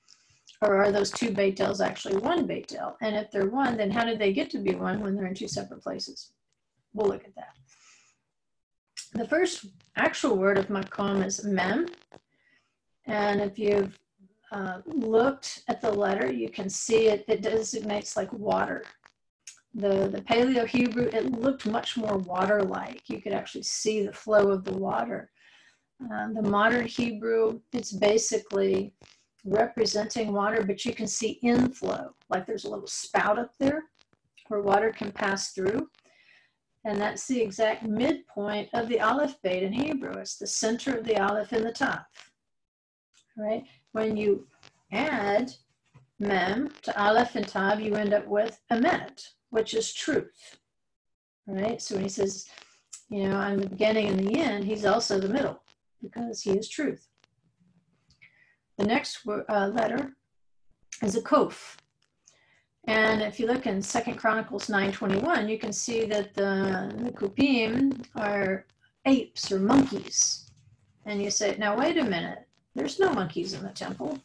Or are those two Beit Els actually one Beit El? And if they're one, then how did they get to be one when they're in two separate places? We'll look at that. The first actual word of Makom is Mem. And if you've uh, looked at the letter, you can see it, it designates like water the, the Paleo Hebrew, it looked much more water like. You could actually see the flow of the water. Uh, the modern Hebrew, it's basically representing water, but you can see inflow, like there's a little spout up there where water can pass through. And that's the exact midpoint of the aleph bet in Hebrew. It's the center of the aleph in the top. Right? When you add mem to aleph and tav, you end up with emet, which is truth. Right? So when he says, you know, I'm the beginning and the end, he's also the middle because he is truth. The next uh, letter is a kof. And if you look in Second Chronicles 9.21, you can see that the, the kupim are apes or monkeys. And you say, now wait a minute, there's no monkeys in the temple.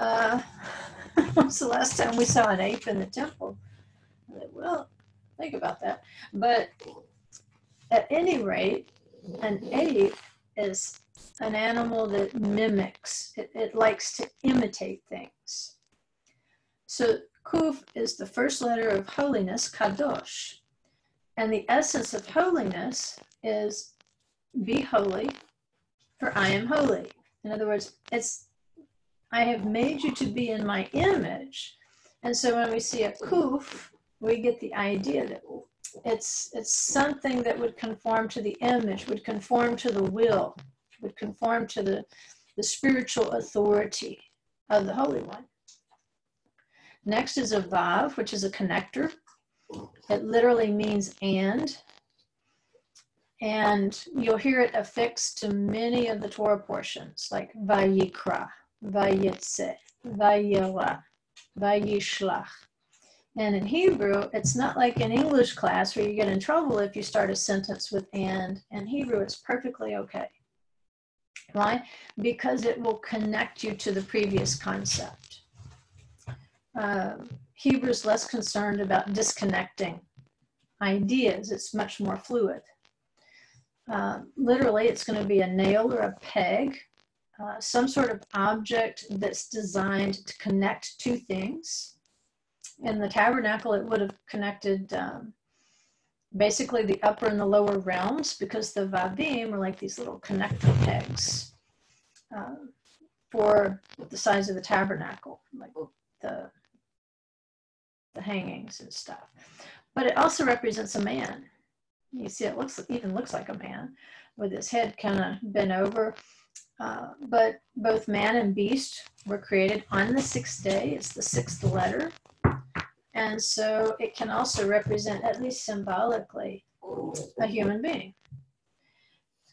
Uh, when's the last time we saw an ape in the temple? well, think about that. But at any rate, an ape is an animal that mimics, it, it likes to imitate things. So Kuf is the first letter of holiness, Kadosh. And the essence of holiness is be holy, for I am holy. In other words, it's I have made you to be in my image. And so when we see a kuf, we get the idea that it's it's something that would conform to the image, would conform to the will, would conform to the, the spiritual authority of the Holy One. Next is a vav, which is a connector. It literally means and. And you'll hear it affixed to many of the Torah portions, like Vayikra, Vayitze, Vayera, Vayishlach. And in Hebrew, it's not like in English class where you get in trouble if you start a sentence with and. In Hebrew, it's perfectly okay. Why? Because it will connect you to the previous concept. Uh, Hebrew's less concerned about disconnecting ideas, it's much more fluid. Uh, literally, it's going to be a nail or a peg, uh, some sort of object that's designed to connect two things. In the tabernacle, it would have connected um, basically the upper and the lower realms because the vavim are like these little connector pegs uh, for the size of the tabernacle, like the the hangings and stuff. But it also represents a man. You see, it looks even looks like a man with his head kind of bent over. Uh, but both man and beast were created on the sixth day. It's the sixth letter. And so it can also represent, at least symbolically, a human being.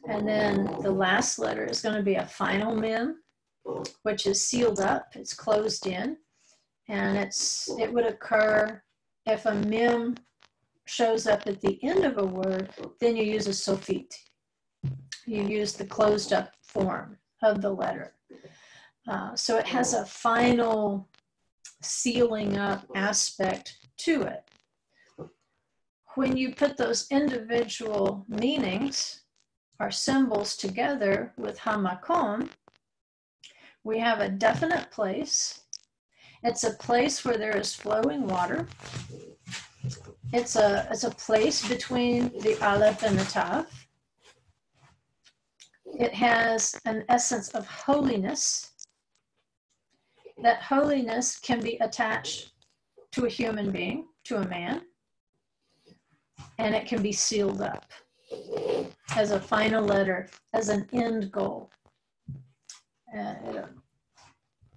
And then the last letter is going to be a final mem, which is sealed up, it's closed in. And it's it would occur if a mem shows up at the end of a word, then you use a sofit. You use the closed up form of the letter. Uh, so it has a final sealing up aspect to it. When you put those individual meanings or symbols together with hamakom, we have a definite place. It's a place where there is flowing water. It's a, it's a place between the aleph and the tav. It has an essence of holiness that holiness can be attached to a human being, to a man, and it can be sealed up as a final letter, as an end goal at a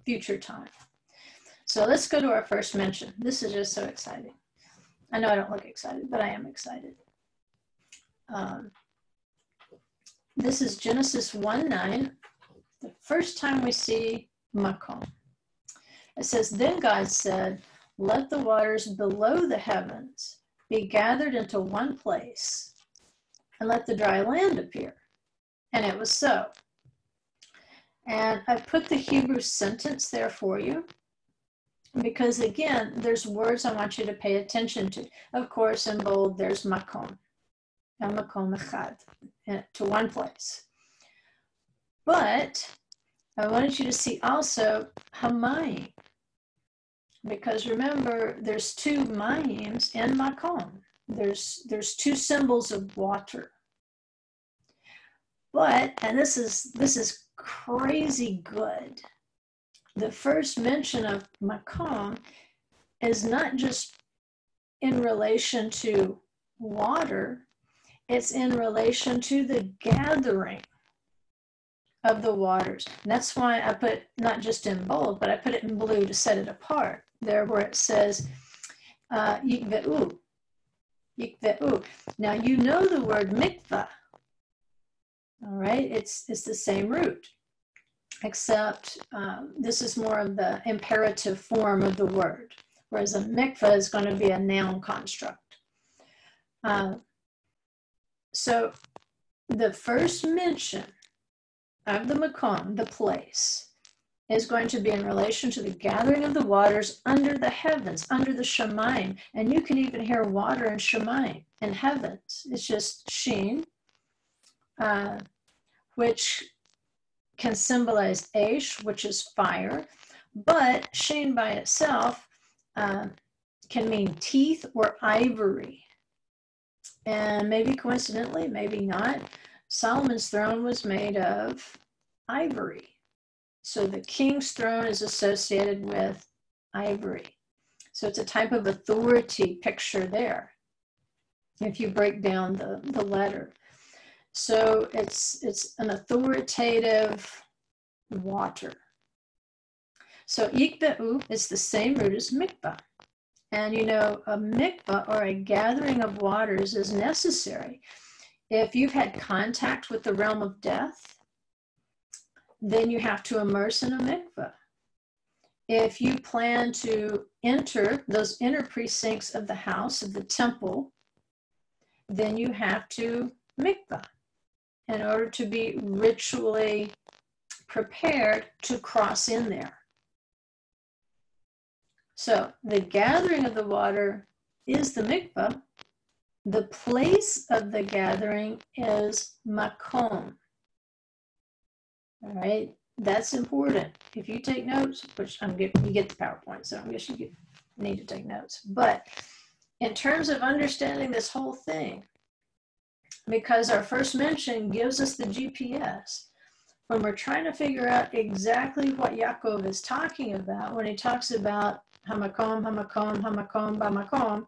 future time. So let's go to our first mention. This is just so exciting. I know I don't look excited, but I am excited. Um, this is Genesis 1 9, the first time we see Makom. It says, Then God said, Let the waters below the heavens be gathered into one place, and let the dry land appear. And it was so. And I put the Hebrew sentence there for you because, again, there's words I want you to pay attention to. Of course, in bold, there's makom, makom echad, eh, to one place. But I wanted you to see also hamayim, because remember there's two mayim in makom. There's there's two symbols of water. But and this is this is crazy good. The first mention of makom is not just in relation to water it's in relation to the gathering of the waters. And that's why I put not just in bold, but I put it in blue to set it apart there where it says uh, yikve'u. Yikve'u. Now you know the word mikvah. All right, it's, it's the same root, except um, this is more of the imperative form of the word, whereas a mikvah is going to be a noun construct. Uh, so the first mention of the makom, the place, is going to be in relation to the gathering of the waters under the heavens, under the Shemaim. And you can even hear water in Shemaim, in heavens. It's just Sheen, uh, which can symbolize Aish, which is fire. But Sheen by itself uh, can mean teeth or ivory. And maybe coincidentally, maybe not, Solomon's throne was made of ivory. So the king's throne is associated with ivory. So it's a type of authority picture there, if you break down the, the letter. So it's, it's an authoritative water. So yikve'u is the same root as mikvah. And you know, a mikvah or a gathering of waters is necessary. If you've had contact with the realm of death, then you have to immerse in a mikveh. If you plan to enter those inner precincts of the house, of the temple, then you have to mikveh. in order to be ritually prepared to cross in there. So the gathering of the water is the mikvah. The place of the gathering is makom. All right, that's important. If you take notes, which I'm getting, you get the PowerPoint, so I guess you get, need to take notes. But in terms of understanding this whole thing, because our first mention gives us the GPS, when we're trying to figure out exactly what Yaakov is talking about, when he talks about Hamakom, Hamakom, Hamakom, Bamakom,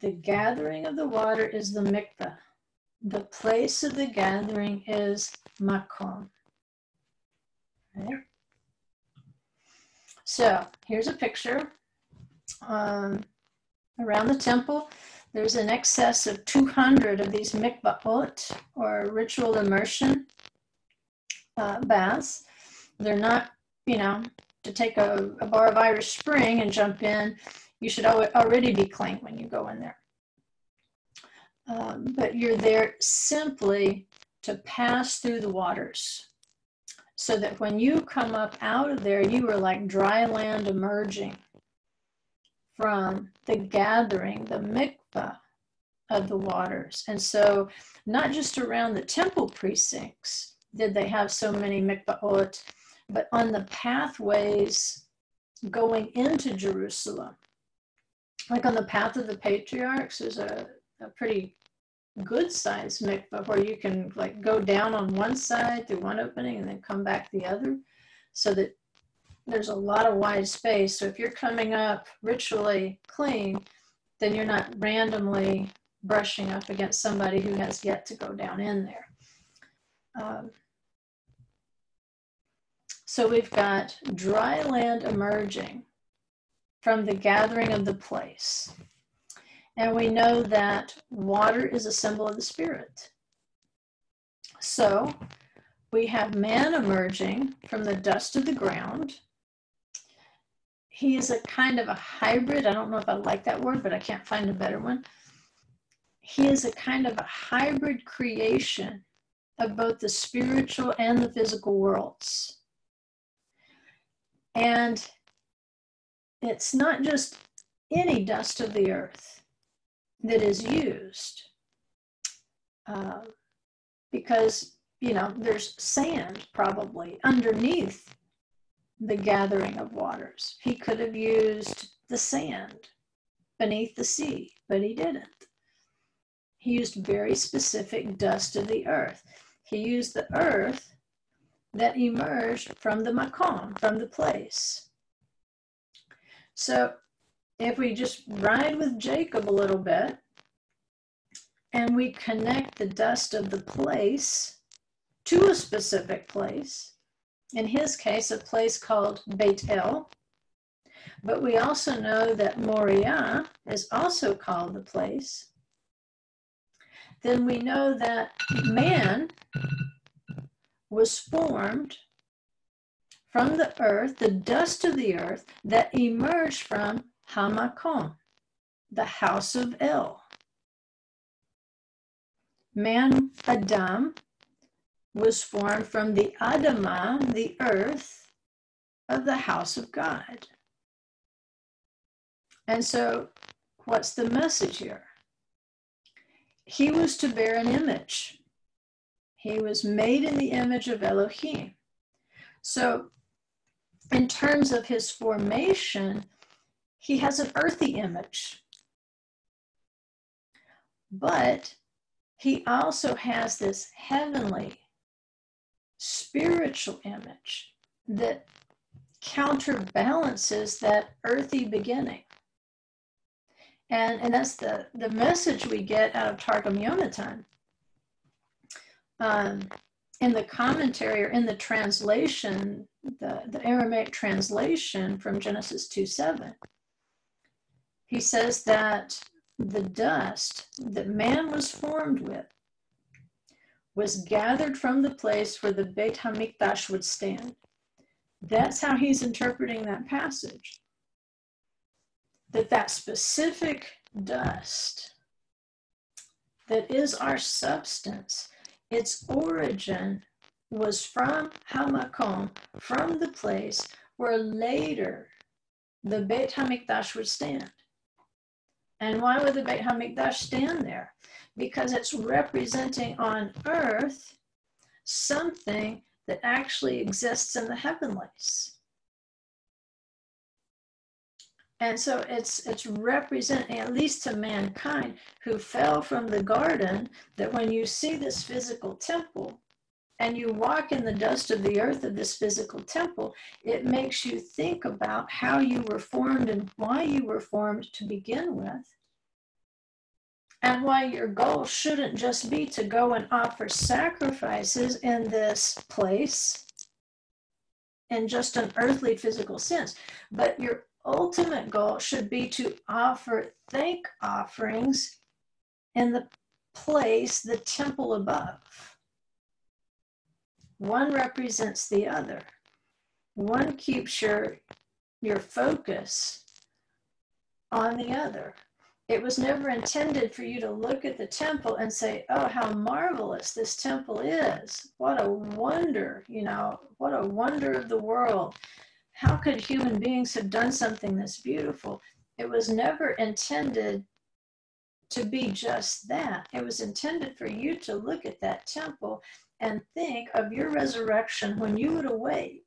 the gathering of the water is the mikveh. The place of the gathering is makom. Okay. So here's a picture. Um, around the temple, there's an excess of 200 of these mikvahot, or ritual immersion uh, baths. They're not, you know, to take a, a bar of Irish Spring and jump in. You should already be clean when you go in there. Um, but you're there simply to pass through the waters so that when you come up out of there, you are like dry land emerging from the gathering, the mikvah of the waters. And so, not just around the temple precincts did they have so many mikvahot, but on the pathways going into Jerusalem. Like on the path of the patriarchs, there's a, a pretty good sized mikvah where you can like go down on one side through one opening and then come back the other so that there's a lot of wide space. So if you're coming up ritually clean, then you're not randomly brushing up against somebody who has yet to go down in there. Um, so we've got dry land emerging from the gathering of the place. And we know that water is a symbol of the Spirit. So we have man emerging from the dust of the ground. He is a kind of a hybrid. I don't know if I like that word, but I can't find a better one. He is a kind of a hybrid creation of both the spiritual and the physical worlds. And it's not just any dust of the earth that is used, uh, because, you know, there's sand probably underneath the gathering of waters. He could have used the sand beneath the sea, but he didn't. He used very specific dust of the earth. He used the earth that emerged from the makom, from the place. So if we just ride with Jacob a little bit and we connect the dust of the place to a specific place, in his case, a place called Beit El, but we also know that Moriah is also called the place, then we know that man was formed from the earth, the dust of the earth that emerged from Hamakom, the house of El. Man, Adam, was formed from the Adamah, the earth of the house of God. And so, what's the message here? He was to bear an image. He was made in the image of Elohim. So, in terms of his formation, he has an earthy image. But he also has this heavenly, spiritual image that counterbalances that earthy beginning. And, and that's the, the message we get out of Targum Yonatan um, in the commentary or in the translation, the, the Aramaic translation from Genesis 2 7, he says that the dust that man was formed with was gathered from the place where the Beit HaMikdash would stand. That's how he's interpreting that passage. That that specific dust that is our substance, its origin was from Hamakom, from the place where later the Beit HaMikdash would stand. And why would the Beit HaMikdash stand there? Because it's representing on earth something that actually exists in the heavenlies. And so it's it's representing, at least to mankind who fell from the garden, that when you see this physical temple and you walk in the dust of the earth of this physical temple, it makes you think about how you were formed and why you were formed to begin with. And why your goal shouldn't just be to go and offer sacrifices in this place in just an earthly physical sense, but your ultimate goal should be to offer thank offerings in the place, the temple above. One represents the other. One keeps your, your focus on the other. It was never intended for you to look at the temple and say, oh, how marvelous this temple is. What a wonder, you know, what a wonder of the world how could human beings have done something this beautiful? It was never intended to be just that. It was intended for you to look at that temple and think of your resurrection when you would awake.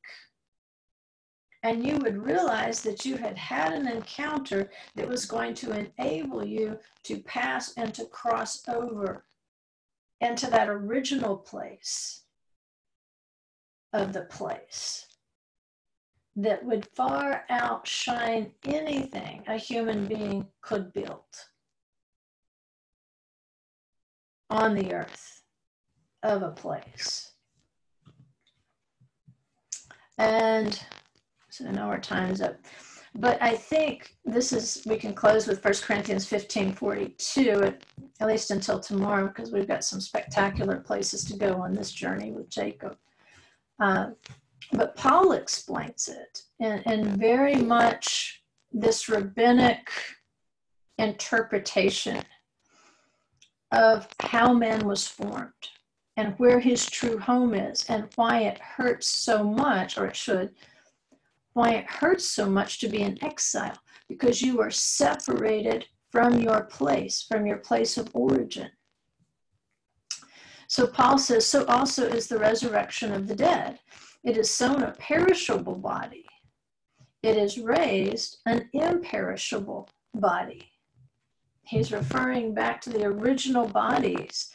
And you would realize that you had had an encounter that was going to enable you to pass and to cross over into that original place of the place that would far outshine anything a human being could build on the earth of a place. And so I know our time's up. But I think this is, we can close with 1 Corinthians 15 42, at, at least until tomorrow, because we've got some spectacular places to go on this journey with Jacob. Uh, but Paul explains it and, and very much this rabbinic interpretation of how man was formed and where his true home is and why it hurts so much, or it should, why it hurts so much to be in exile, because you are separated from your place, from your place of origin. So Paul says, so also is the resurrection of the dead. It is sown a perishable body. It is raised an imperishable body. He's referring back to the original bodies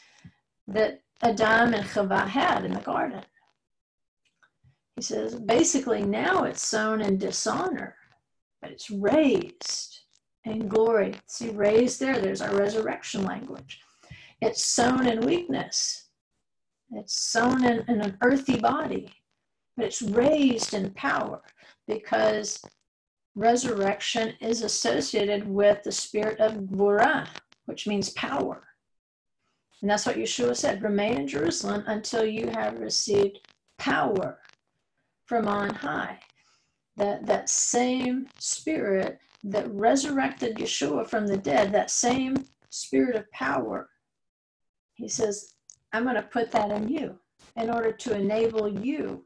that Adam and Chava had in the garden. He says, basically, now it's sown in dishonor, but it's raised in glory. See, raised there, there's our resurrection language. It's sown in weakness, it's sown in, in an earthy body, but it's raised in power because resurrection is associated with the spirit of Gvura, which means power. And that's what Yeshua said remain in Jerusalem until you have received power from on high. That, that same spirit that resurrected Yeshua from the dead, that same spirit of power, he says, I'm going to put that in you in order to enable you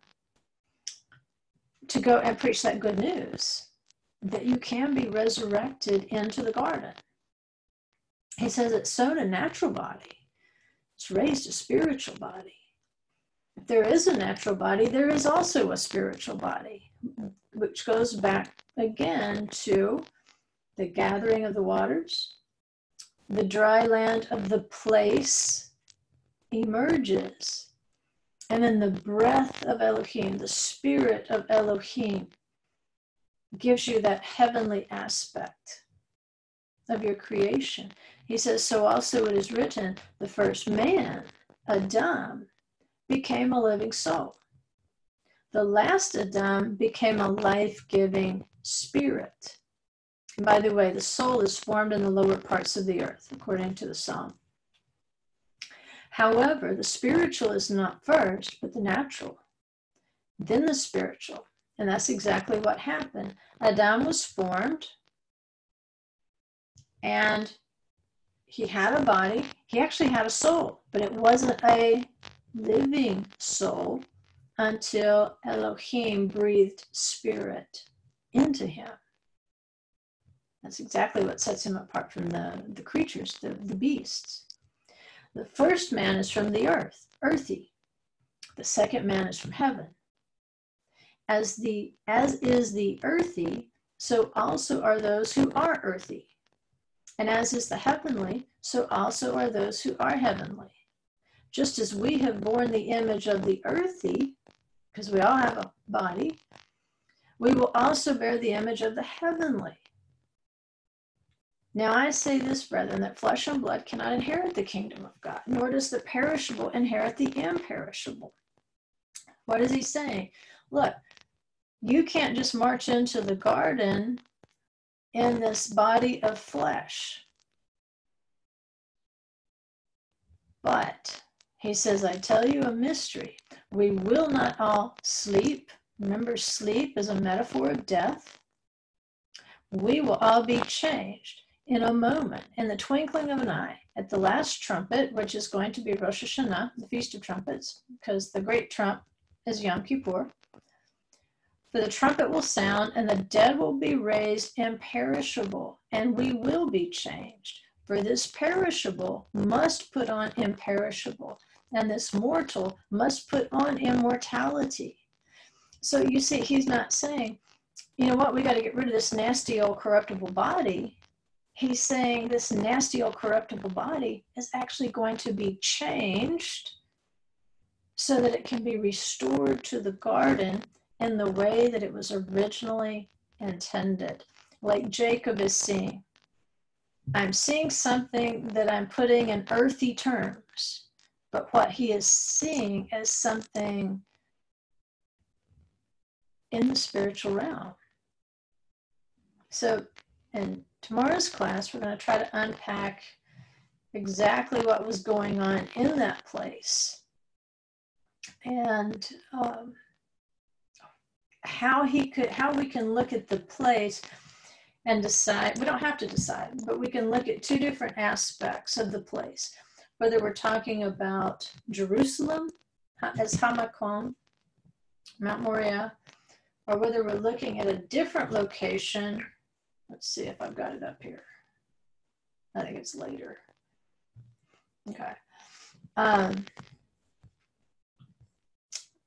to go and preach that good news that you can be resurrected into the garden. He says it's sown a natural body, it's raised a spiritual body. If there is a natural body, there is also a spiritual body, which goes back again to the gathering of the waters. The dry land of the place emerges and then the breath of Elohim, the spirit of Elohim, gives you that heavenly aspect of your creation. He says, So also it is written, the first man, Adam, became a living soul. The last Adam became a life giving spirit. And by the way, the soul is formed in the lower parts of the earth, according to the psalm. However, the spiritual is not first, but the natural, then the spiritual. And that's exactly what happened. Adam was formed, and he had a body, he actually had a soul, but it wasn't a living soul until Elohim breathed spirit into him. That's exactly what sets him apart from the, the creatures, the, the beasts. The first man is from the earth, earthy. The second man is from heaven. As the as is the earthy, so also are those who are earthy. And as is the heavenly, so also are those who are heavenly. Just as we have borne the image of the earthy, because we all have a body, we will also bear the image of the heavenly. Now I say this, brethren, that flesh and blood cannot inherit the kingdom of God, nor does the perishable inherit the imperishable. What is he saying? Look, you can't just march into the garden in this body of flesh. But he says, I tell you a mystery. We will not all sleep. Remember, sleep is a metaphor of death. We will all be changed in a moment, in the twinkling of an eye, at the last trumpet, which is going to be Rosh Hashanah, the Feast of Trumpets, because the great trump is Yom Kippur. For the trumpet will sound, and the dead will be raised imperishable, and we will be changed. For this perishable must put on imperishable, and this mortal must put on immortality. So you see, he's not saying, you know what, we got to get rid of this nasty old corruptible body he's saying this nasty old corruptible body is actually going to be changed so that it can be restored to the garden in the way that it was originally intended. Like Jacob is seeing. I'm seeing something that I'm putting in earthy terms, but what he is seeing is something in the spiritual realm. So, and tomorrow's class, we're going to try to unpack exactly what was going on in that place and um, how he could how we can look at the place and decide we don't have to decide but we can look at two different aspects of the place whether we're talking about jerusalem as hamakom mount moriah or whether we're looking at a different location Let's see if I've got it up here. I think it's later. Okay. Um,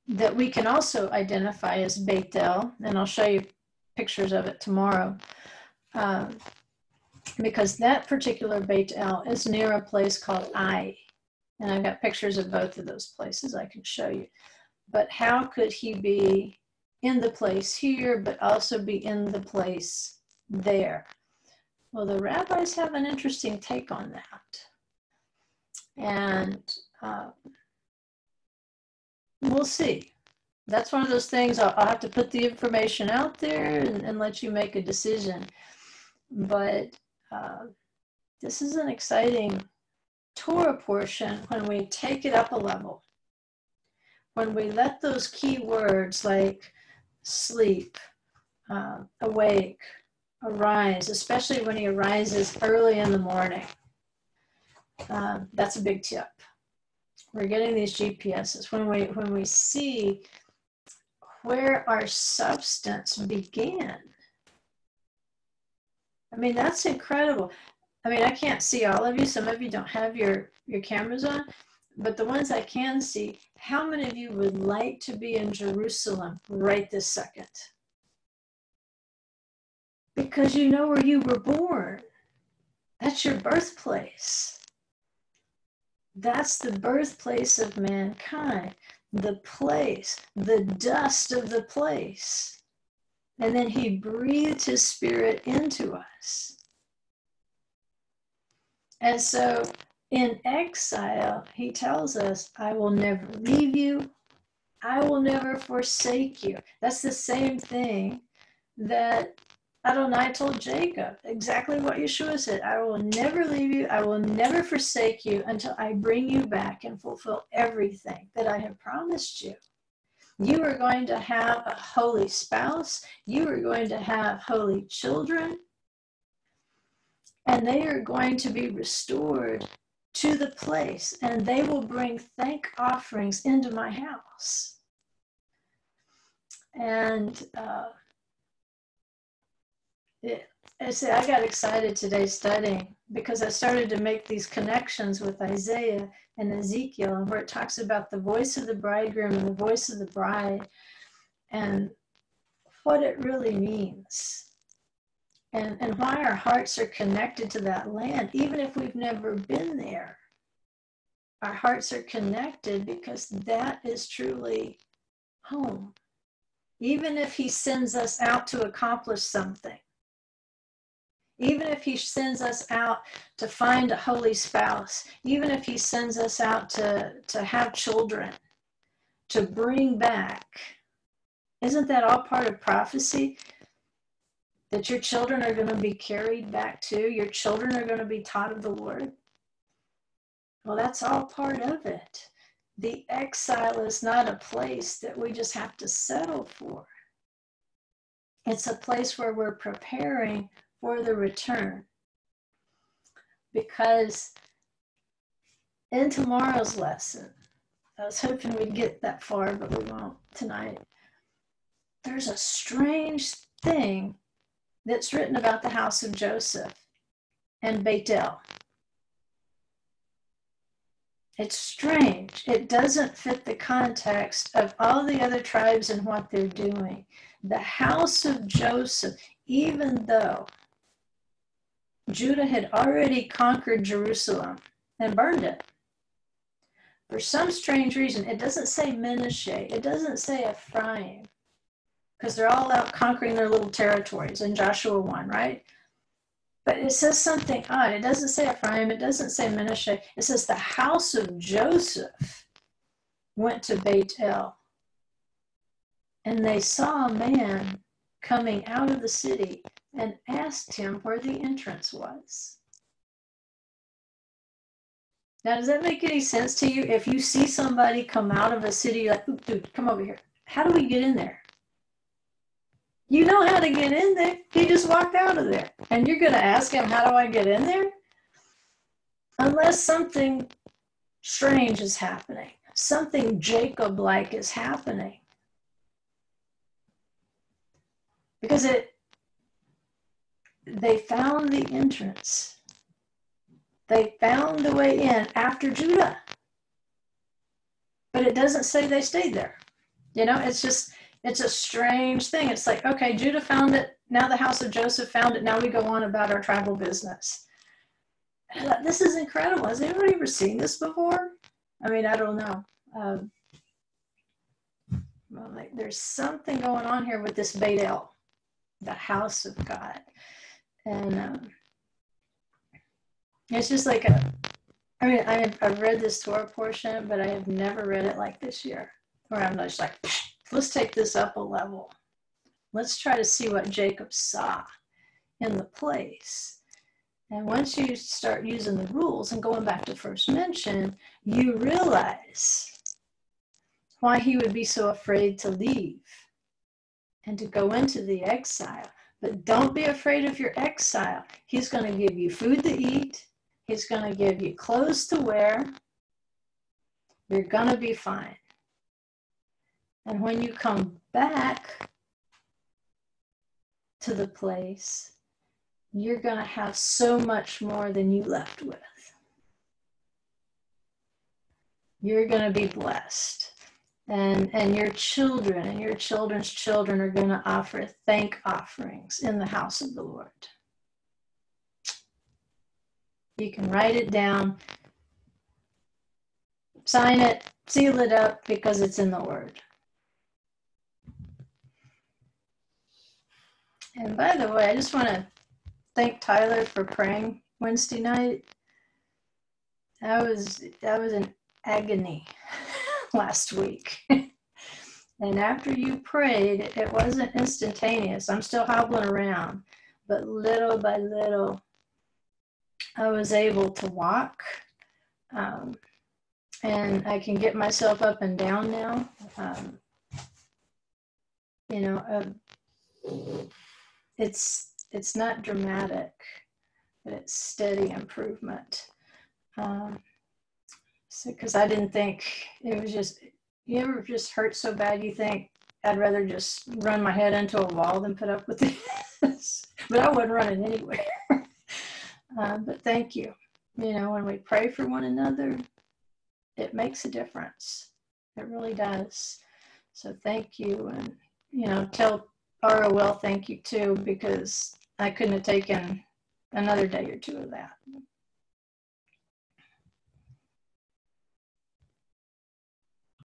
that we can also identify as Beit El, and I'll show you pictures of it tomorrow. Um, because that particular Beit El is near a place called Ai. And I've got pictures of both of those places I can show you. But how could he be in the place here, but also be in the place there. Well, the rabbis have an interesting take on that. And uh, we'll see. That's one of those things I'll, I'll have to put the information out there and, and, let you make a decision. But uh, this is an exciting Torah portion when we take it up a level. When we let those key words like sleep, uh, awake, arise, especially when he arises early in the morning. Um, that's a big tip. We're getting these GPSs when we when we see where our substance began. I mean, that's incredible. I mean, I can't see all of you. Some of you don't have your, your cameras on, but the ones I can see, how many of you would like to be in Jerusalem right this second? because you know where you were born. That's your birthplace. That's the birthplace of mankind, the place, the dust of the place. And then he breathed his spirit into us. And so in exile, he tells us, I will never leave you, I will never forsake you. That's the same thing that Adonai told Jacob exactly what Yeshua said I will never leave you, I will never forsake you until I bring you back and fulfill everything that I have promised you. You are going to have a holy spouse, you are going to have holy children. and they are going to be restored to the place, and they will bring thank offerings into my house. And uh, I say I got excited today studying because I started to make these connections with Isaiah and Ezekiel, where it talks about the voice of the bridegroom and the voice of the bride, and what it really means. And, and why our hearts are connected to that land, even if we've never been there. Our hearts are connected because that is truly home. Even if He sends us out to accomplish something, even if he sends us out to find a holy spouse, even if he sends us out to, to have children, to bring back, isn't that all part of prophecy? That your children are going to be carried back to, your children are going to be taught of the Lord. Well, that's all part of it. The exile is not a place that we just have to settle for. It's a place where we're preparing for the return. Because in tomorrow's lesson, I was hoping we'd get that far, but we won't tonight. There's a strange thing that's written about the house of Joseph and Bethel. It's strange. It doesn't fit the context of all the other tribes and what they're doing. The house of Joseph, even though Judah had already conquered Jerusalem and burned it. For some strange reason, it doesn't say Menashe, it doesn't say Ephraim, because they're all out conquering their little territories in Joshua 1, right? But it says something odd. It doesn't say Ephraim, it doesn't say Menashe. It says the house of Joseph went to Bethel. And they saw a man coming out of the city and asked him where the entrance was. Now, does that make any sense to you? If you see somebody come out of a city, like, dude, come over here. How do we get in there? You know how to get in there. He just walked out of there. And you're going to ask him, How do I get in there? Unless something strange is happening, something Jacob like is happening. Because it they found the entrance. They found the way in after Judah. But it doesn't say they stayed there. You know, it's just, it's a strange thing. It's like, okay, Judah found it. Now the house of Joseph found it. Now we go on about our tribal business. This is incredible. Has anybody ever seen this before? I mean, I don't know. Um, like, there's something going on here with this Bethel, the house of God and um, it's just like a i mean I, i've read this torah portion but i have never read it like this year where i'm just like let's take this up a level. Let's try to see what jacob saw in the place. And once you start using the rules and going back to first mention you realize why he would be so afraid to leave and to go into the exile but don't be afraid of your exile. He's going to give you food to eat, He's going to give you clothes to wear. You're going to be fine. And when you come back to the place, you're going to have so much more than you left with. You're going to be blessed and and your children and your children's children are going to offer thank offerings in the house of the lord. You can write it down sign it seal it up because it's in the word. And by the way i just want to thank tyler for praying wednesday night. That was that was an agony last week. and after you prayed, it wasn't instantaneous. I'm still hobbling around, but little by little, I was able to walk. Um, and I can get myself up and down now. Um, you know, uh, it's it's not dramatic. but it's steady improvement. Um, because I didn't think it was just, you ever just hurt so bad you think I'd rather just run my head into a wall than put up with this. but I wouldn't run it anywhere. uh, but thank you. You know, when we pray for one another, it makes a difference. It really does. So thank you. And, you know, tell ROL thank you too, because I couldn't have taken another day or two of that.